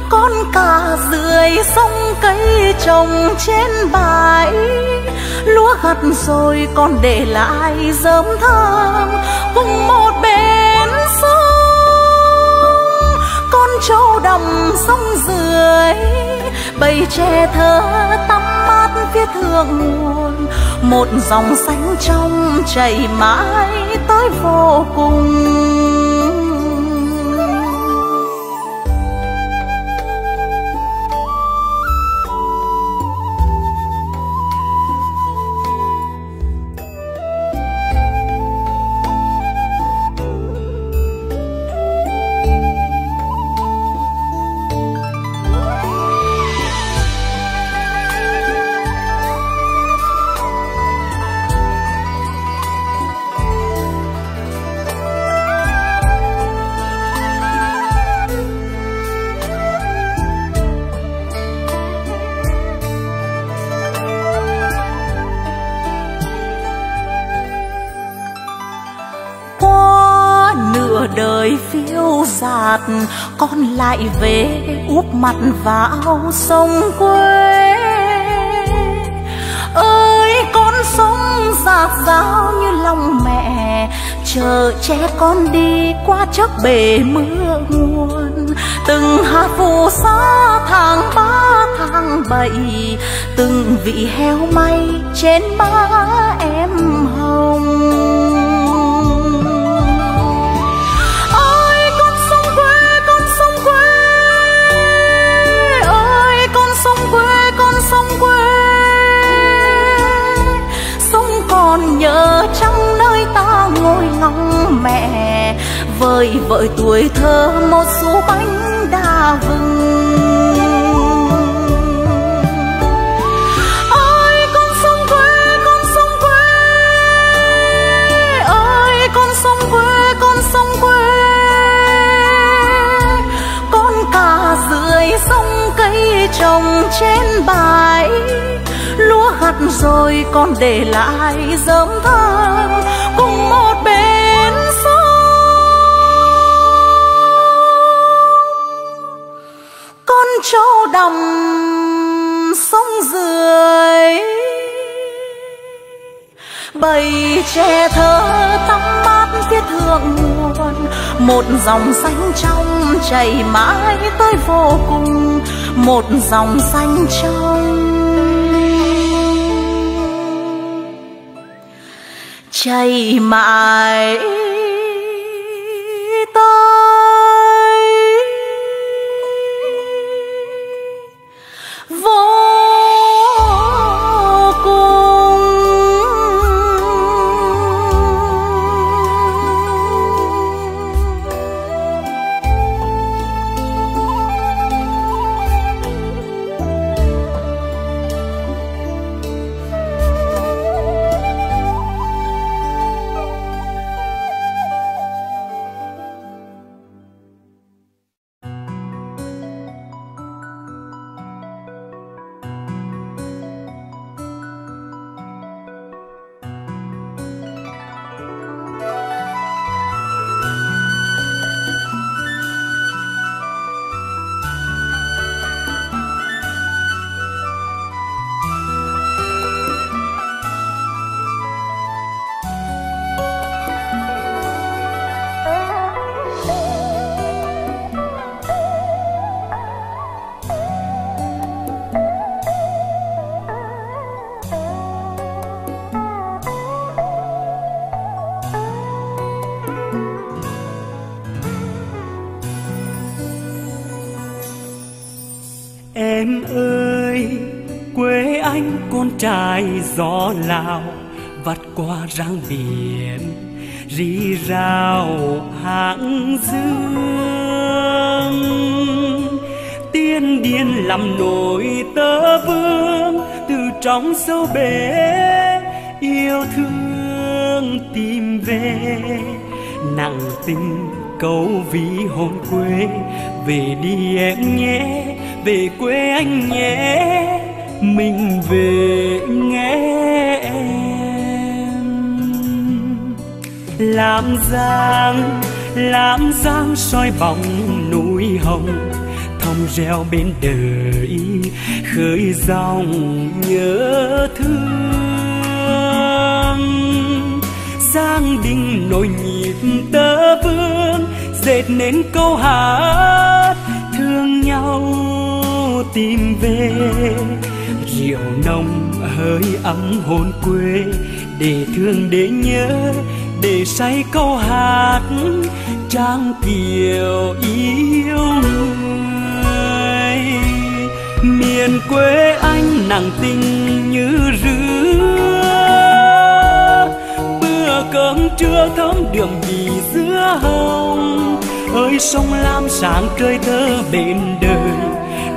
Con cả dưới sông cây trồng trên bãi. Lúa gặt rồi còn để lại dơm thơm cùng một bên sông. Con trâu đầm sông dưới, bầy tre thơ tắm mát phía thượng nguồn. Một dòng xanh trong chảy mãi tới vô cùng. Con lại về úp mặt vào sông quê. Ơi, con sống giạt dào như lòng mẹ, chờ che con đi qua chớp bể mưa nguồn. Từng hạt phù sa tháng ba, tháng bảy, từng vị heo may trên má em hồng. Nhớ trong nơi ta ngồi ngóng mẹ. Vơi vợi tuổi thơ một số bánh đa vừng. Ơi con sông quê, con sông quê. Ơi con sông quê, con sông quê. Con cả dưới sông cây trồng trên bãi lúa gặt rồi con để lại giấm thơm cùng một bên sông. Con trâu đầm sông dưới, bầy tre thơ tắm mát tiết thượng nguồn một dòng xanh trong chảy mãi tới vô cùng, một dòng xanh trong chảy mãi. Lao vắt qua răng biển, rì rào hãng dương. Tiên điên làm nổi tơ vương, từ trong sâu bể yêu thương tìm về. Nặng tình câu ví hồn quê, về đi em nhé, về quê anh nhé. Giang làm giang soi bóng núi hồng thông reo bên đời, khơi dòng nhớ thương. Giang đình nổi nhịp tơ vương, dệt nên câu hát, thương nhau tìm về. Rượu nồng hơi ấm hồn quê, để thương để nhớ để say câu hát trang kiều yêu người. Miền quê anh nặng tình như rứa. Bữa cơm trưa thơm đường vì dưa hồng. Ơi, sông lam sáng trời thơ bên đời.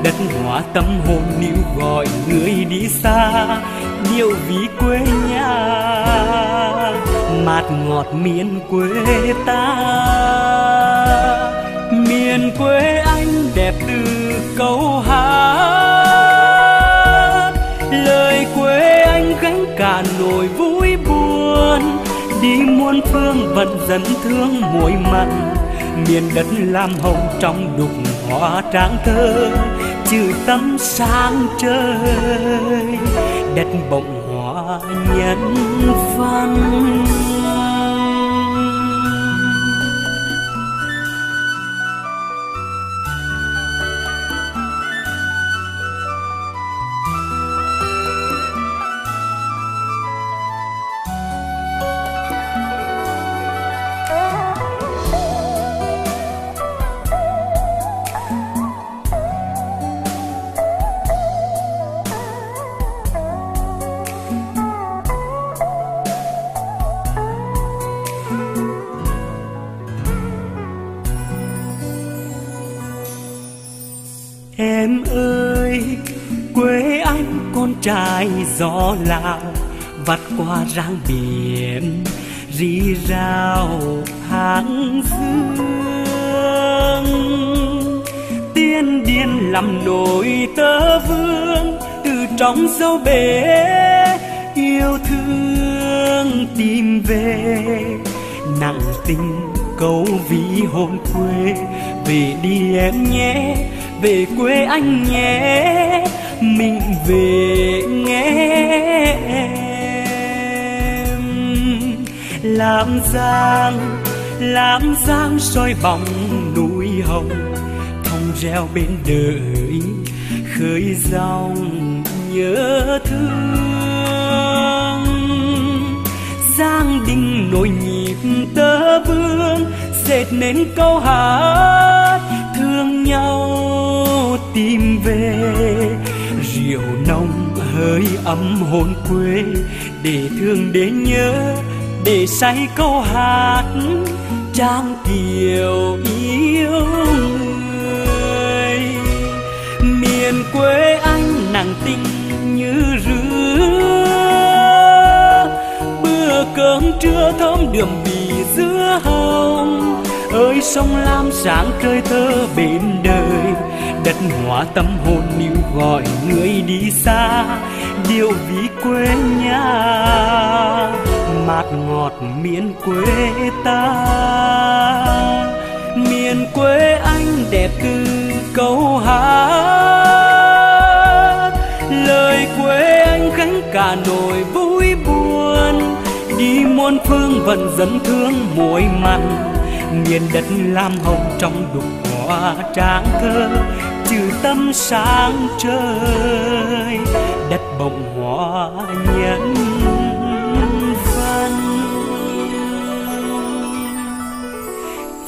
Đất hóa tâm hồn níu gọi người đi xa. Điệu ví quê nhà mát ngọt miền quê ta. Miền quê anh đẹp từ câu hát. Lời quê anh gánh cả nỗi vui buồn. Đi muôn phương vẫn dẫn thương muối mặn. Miền đất lam hồng trong đục hoa tráng thơ. Chữ tâm sáng trời, đất bỗng nhân văn. Răng biển, rì rào hàng dương tiên điên làm nổi tơ vương, từ trong sâu bể yêu thương tìm về. Nặng tình câu ví hồn quê, về đi em nhé, về quê anh nhé, mình về nghe. Làm giang làm giang soi bóng núi hồng. Thông reo bên đời, khơi dòng nhớ thương. Giang đình nổi nhịp tơ vương, dệt nên câu hát thương nhau tìm về. Rượu nồng hơi ấm hồn quê, để thương để nhớ để say câu hát trang kiều yêu người. Miền quê anh nàng tình như rứa. Bữa cơm trưa thơm đượm bì dưa hồng. Ơi, sông lam sáng trời thơ bên đời. Đất hóa tâm hồn níu gọi người đi xa. Điều ví quê nhà mát ngọt miền quê ta. Miền quê anh đẹp từ câu hát. Lời quê anh gánh cả nỗi vui buồn. Đi muôn phương vẫn dẫn thương muối mặn. Miền đất lam hồng trong đục hoa tráng thơ. Trừ tâm sáng trời, đất bồng hoa nhân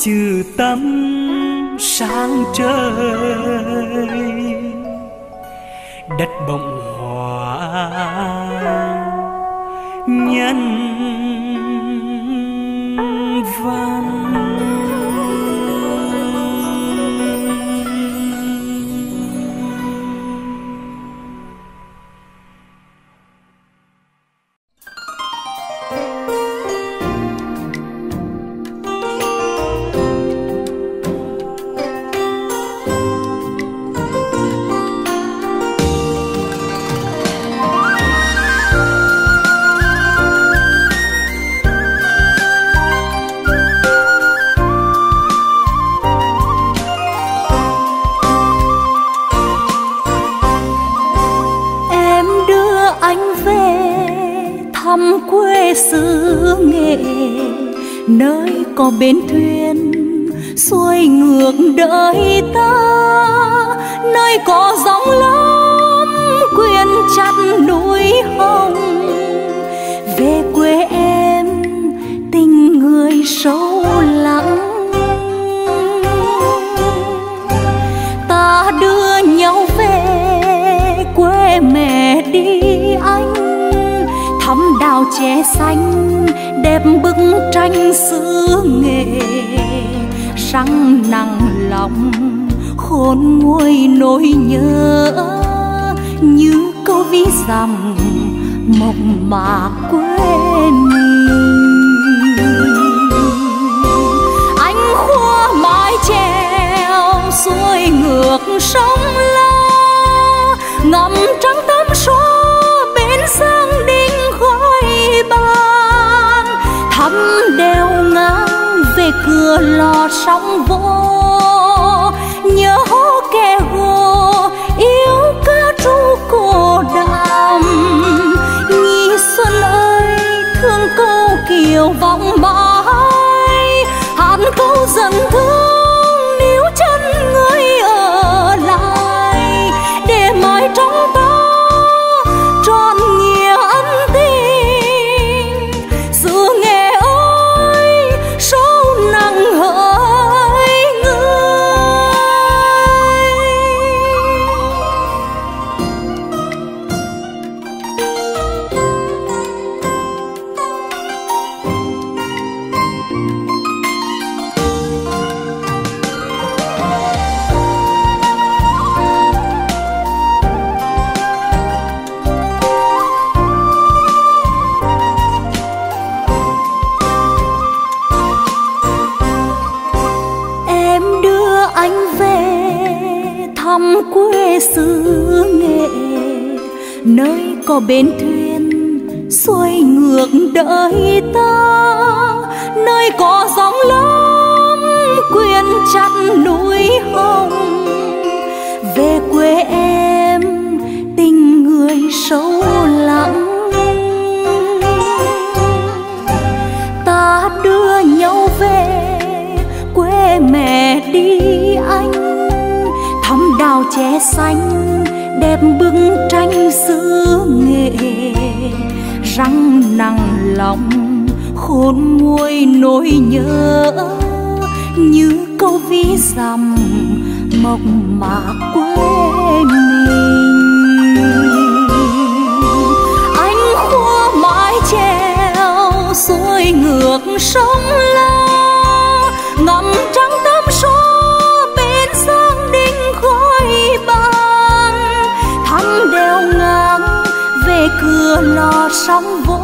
chữ tâm sáng trời. Đất bồng hoa nhân có bến thuyền, xuôi ngược đời ta. Nơi có gióng lớn quyền chặt núi hồng. Về quê em, tình người sâu lắng. Ta đưa nhau về, quê mẹ đi anh. Thắm đào che xanh đẹp bức tranh xứ nghề răng nặng lòng, khôn nguôi nỗi nhớ. Như câu ví dặm mộng mà quê anh khua mái treo, xuôi ngược sông la. Ngậm trắng tay đeo ngang về cửa lò sóng vỗ. Có bến thuyền, xuôi ngược đợi ta. Nơi có sóng lớn quyền chặt núi hồng. Về quê em, tình người sâu lặng. Ta đưa nhau về, quê mẹ đi anh. Đào che xanh, đẹp bức tranh xưa răng nặng lòng, khôn nguôi nỗi nhớ. Như câu ví dặm mộc mạc quê mình. Anh khua mái treo, xuôi ngược sông lò sóng vô.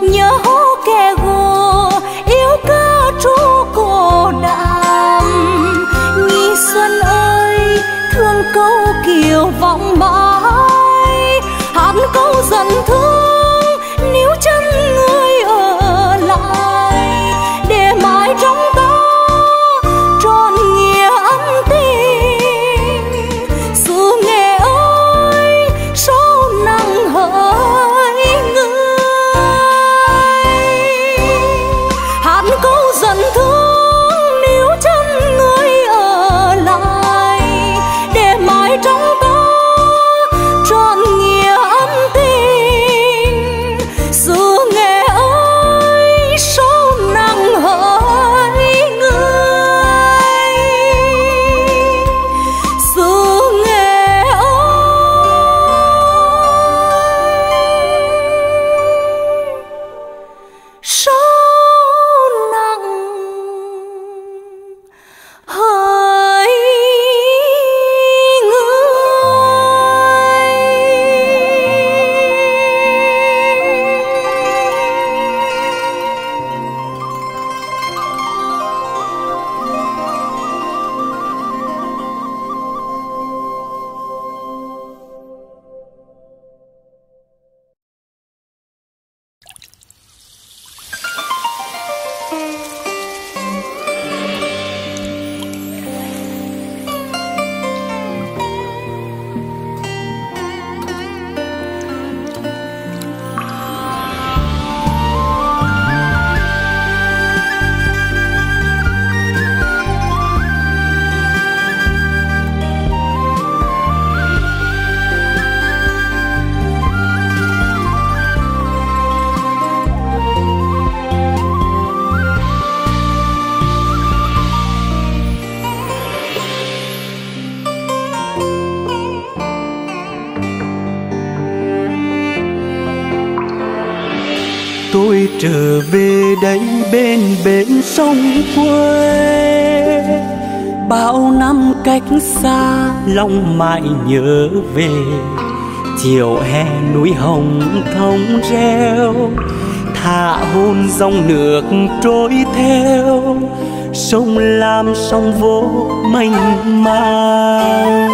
Nhớ hố kẻ gồ, yêu ca trú cổ đàm. Nhi xuân ơi, thương câu kiều vọng mãi. Hát câu dần thương sông quê. Bao năm cách xa, lòng mãi nhớ về. Chiều hè núi hồng thông reo, thả hôn dòng nước trôi theo. Sông lam sông vô mênh mang.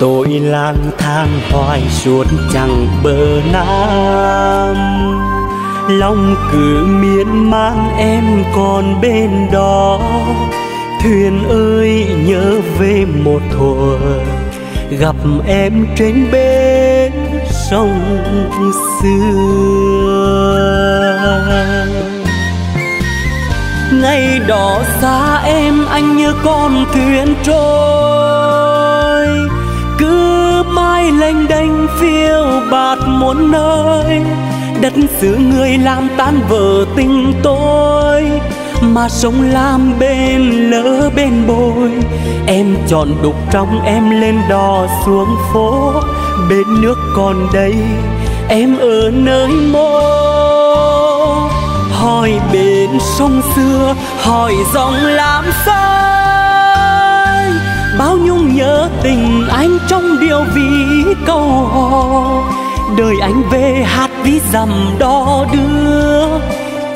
Tôi lang thang hoài suốt chẳng bờ nam lòng cứ miên man em còn bên đó. Thuyền ơi, nhớ về một thuở gặp em trên bến sông xưa ngày đó xa em, anh như con thuyền trôi. Cứ mãi lênh đênh phiêu bạt muôn nơi đất xứ người làm tan vỡ tình tôi, mà sống làm bên lỡ bên bồi. Em chọn đục trong em lên đò xuống phố, bên nước còn đây em ở nơi mô. Hỏi bên sông xưa, hỏi dòng làm sao bao nhung nhớ tình anh trong điều vì câu hò. Đời anh về hát ví dặm đo đưa,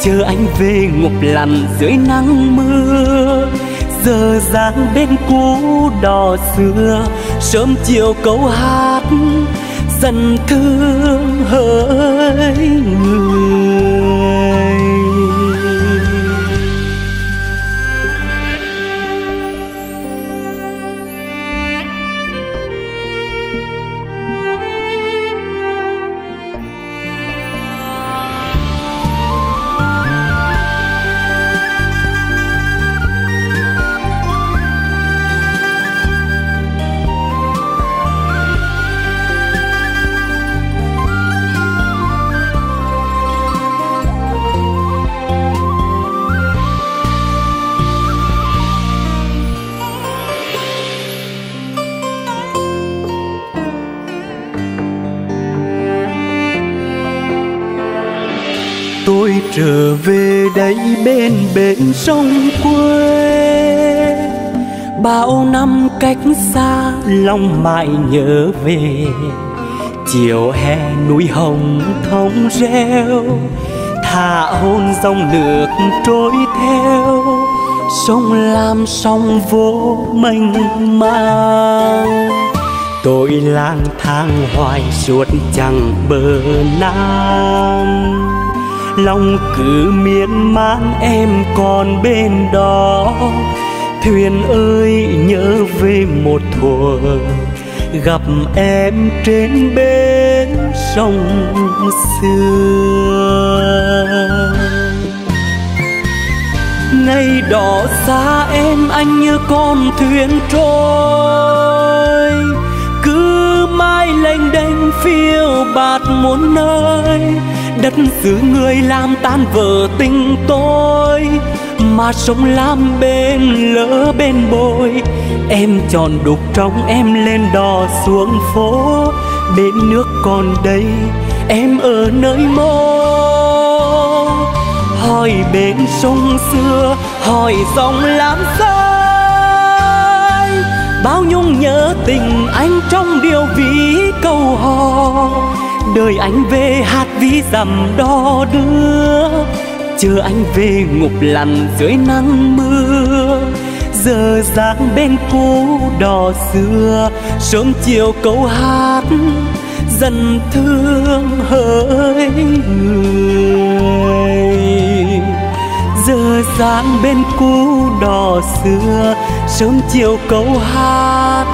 chờ anh về ngục lằn dưới nắng mưa. Giờ dáng bên cũ đò xưa, sớm chiều câu hát dần thương hỡi người. Đây bên bến sông quê. Bao năm cách xa, lòng mãi nhớ về. Chiều hè núi hồng thông reo, thả hôn dòng nước trôi theo. Sông lam sông vô mênh mang. Tôi lang thang hoài suốt chẳng bờ nam lòng cứ miên man em còn bên đó. Thuyền ơi, nhớ về một thuở, gặp em trên bến sông xưa ngày đỏ xa em, anh như con thuyền trôi. Cứ mãi lênh đênh phiêu bạt muôn nơi đất xứ người làm tan vỡ tình tôi, mà sống làm bên lỡ bên bồi. Em chọn đục trong em lên đò xuống phố, bên nước còn đây em ở nơi mô. Hỏi bên sông xưa, hỏi dòng làm sai bao nhung nhớ tình anh trong điều ví câu hò đời anh về hát ví dằm đo đưa, chờ anh về ngục lằn dưới nắng mưa. Giờ dáng bên cũ đò xưa, sớm chiều câu hát dần thương hỡi người. Giờ dáng bên cũ đò xưa, sớm chiều câu hát.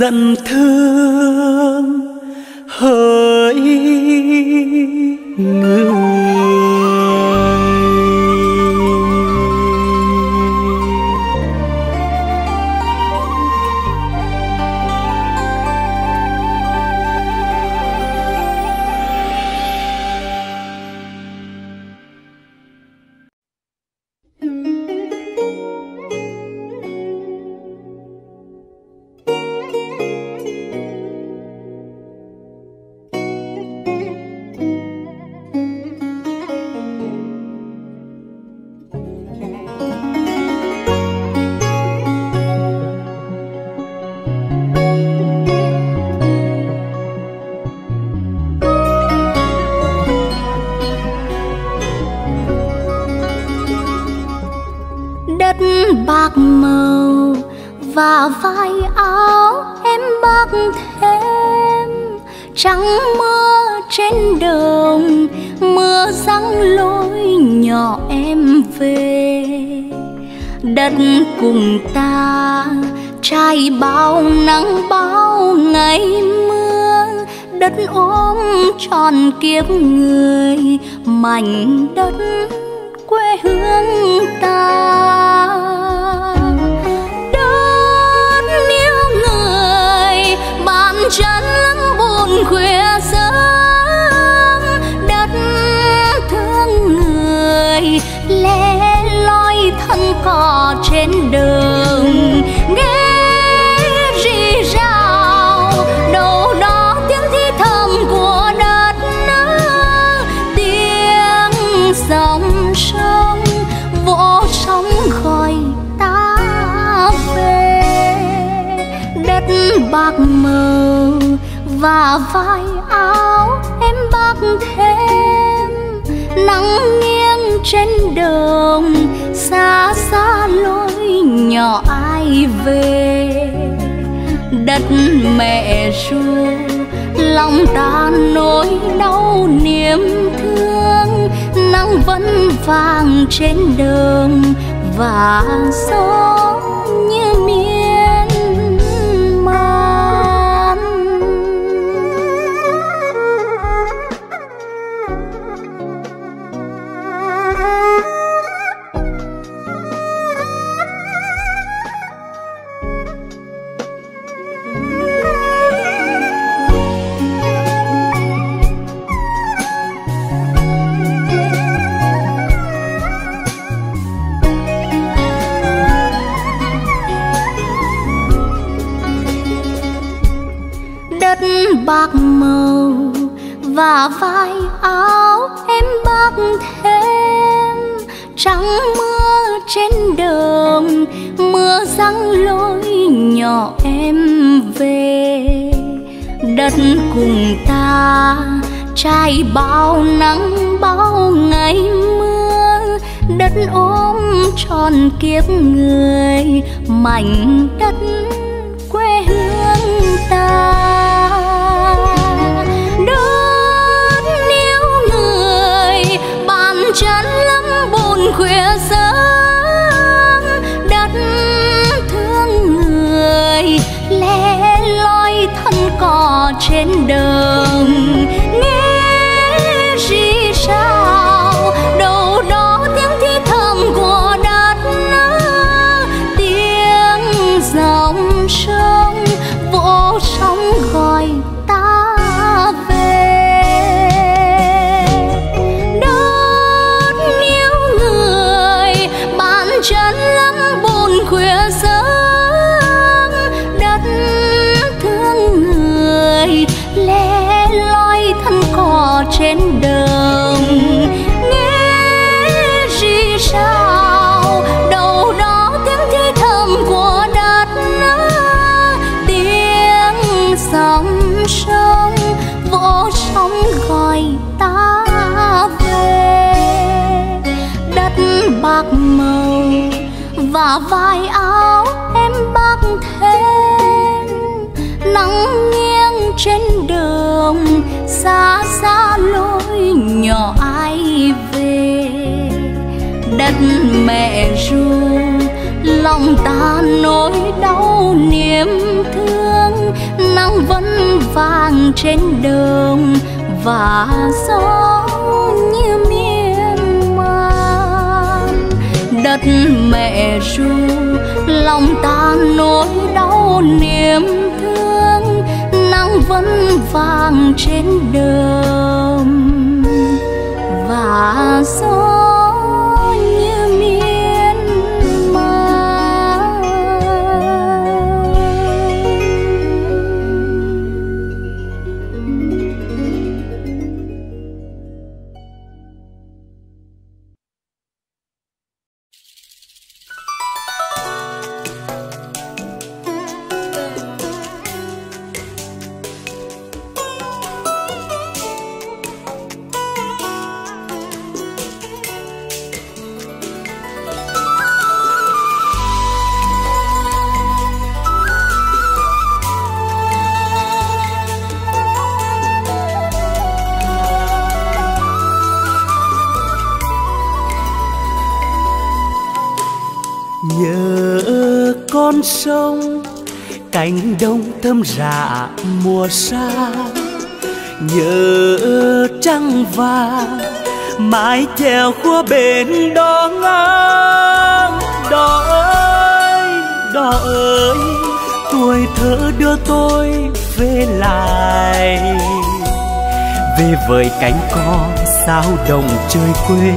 Dần thương. Bạc màu và vai áo em mặc thêm. Trắng mưa trên đường, mưa răng lối nhỏ em về. Đất cùng ta trải bao nắng bao ngày mưa. Đất ôm tròn kiếp người, mảnh đất quê hương ta. Khuya sớm đất thương người lẻ loi thân cỏ trên đời. Và vai áo em bác thêm. Nắng nghiêng trên đường, xa xa lối nhỏ ai về. Đất mẹ ru, lòng ta nỗi đau niềm thương. Nắng vẫn vàng trên đường và gió cùng ta. Trải bao nắng, bao ngày mưa, đất ôm tròn kiếp người, mảnh đất quê hương ta. Đất yêu người, bàn chân lắm buồn khuya sớm trên đời. Trên đường và gió như miên man. Đất mẹ ru, lòng ta nỗi đau niềm thương, nắng vẫn vàng trên đường và gió xa nhớ trăng vàng mái chèo qua bên đó ngang. Đó ơi đó ơi tuổi thơ đưa tôi về lại. Về với cánh con sao đồng chơi quê,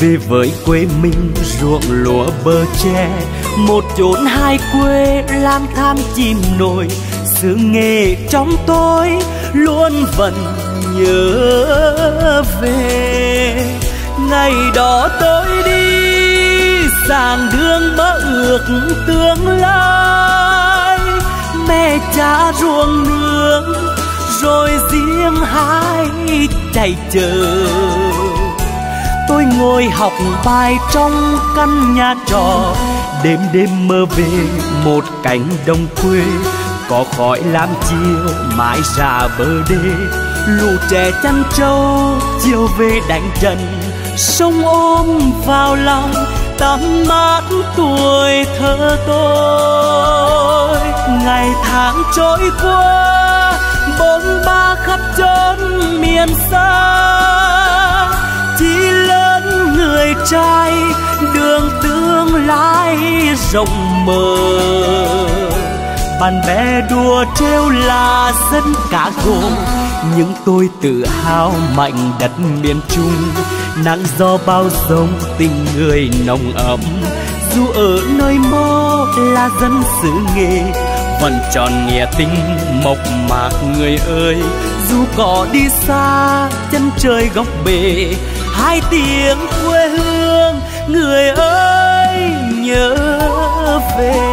về với quê mình ruộng lúa bờ tre. Một chốn hai quê lang thang chim nổi sự nghề trong tôi luôn vẫn nhớ về. Ngày đó tôi đi sàng đường mơ ước tương lai. Mẹ cha ruộng nương, rồi riêng hai chạy chờ tôi ngồi học bài trong căn nhà trọ, đêm đêm mơ về một cánh đồng quê có khói lam chiều mãi ra bờ đê. Lũ trẻ chăn trâu chiều về đánh trần, sông ôm vào lòng tắm mát tuổi thơ tôi. Ngày tháng trôi qua bốn ba khắp chốn miền xa. Chỉ lớn người trai đường tương lai rộng mở bạn bè đùa trêu là dân cả gồm. Nhưng tôi tự hào mạnh đất miền trung. Nắng gió bao dông tình người nồng ấm. Dù ở nơi mơ là dân xứ nghề, vẫn tròn nghĩa tình mộc mạc người ơi. Dù có đi xa, chân trời góc bể, hai tiếng quê hương người ơi nhớ về.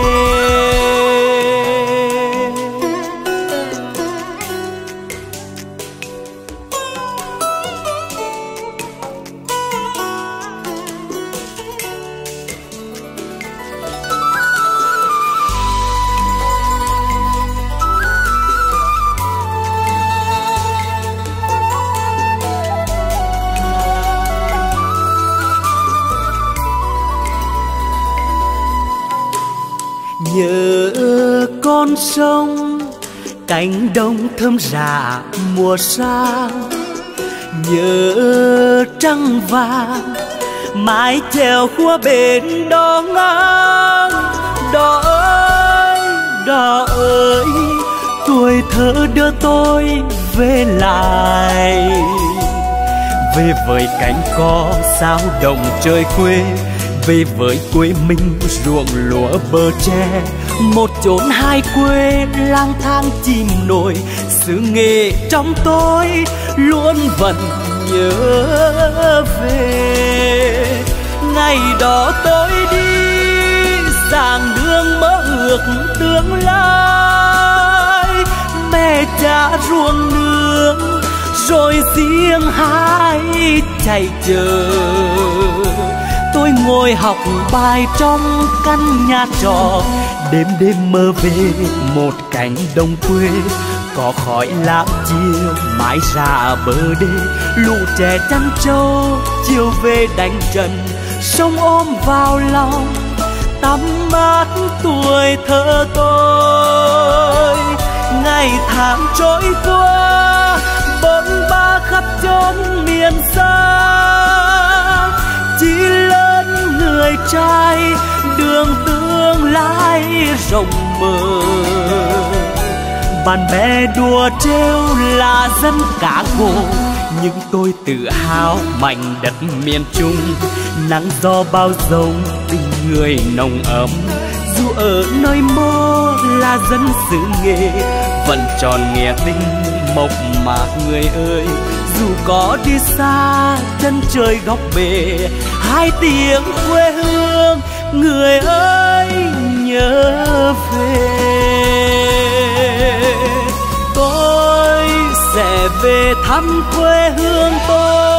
Cánh đồng thơm rạ mùa sang. Nhớ trăng vàng, mái chèo khua bên đó ngang. Đó ơi đó ơi, tuổi thơ đưa tôi về lại. Về với cánh cò sao đồng trời quê, về với quê mình ruộng lúa bờ tre một chốn hai quê lang thang chìm nổi, sự nghề trong tôi luôn vẫn nhớ về. Ngày đó tôi đi sàng đường mơ ước tương lai. Mẹ cha ruộng nương, rồi riêng hai chạy chờ. Tôi ngồi học bài trong căn nhà trọ đêm đêm mơ về một cánh đồng quê. Có khói lam chiều mãi ra bờ đê. Lũ trẻ chăn trâu chiều về đánh trận. Sông ôm vào lòng, tắm mát tuổi thơ tôi. Ngày tháng trôi qua bốn ba khắp chốn miền xa. Chỉ lớn người trai đường tương lai rộng mở. Bạn bè đùa trêu là dân cả gồ nhưng tôi tự hào mảnh đất miền trung. Nắng gió bao dông tình người nồng ấm, dù ở nơi mơ là dân xứ nghề, vẫn tròn nghĩa tình mộc mạc người ơi. Dù có đi xa, chân trời góc bể, hai tiếng quê hương người ơi nhớ về. Tôi sẽ về thăm quê hương tôi.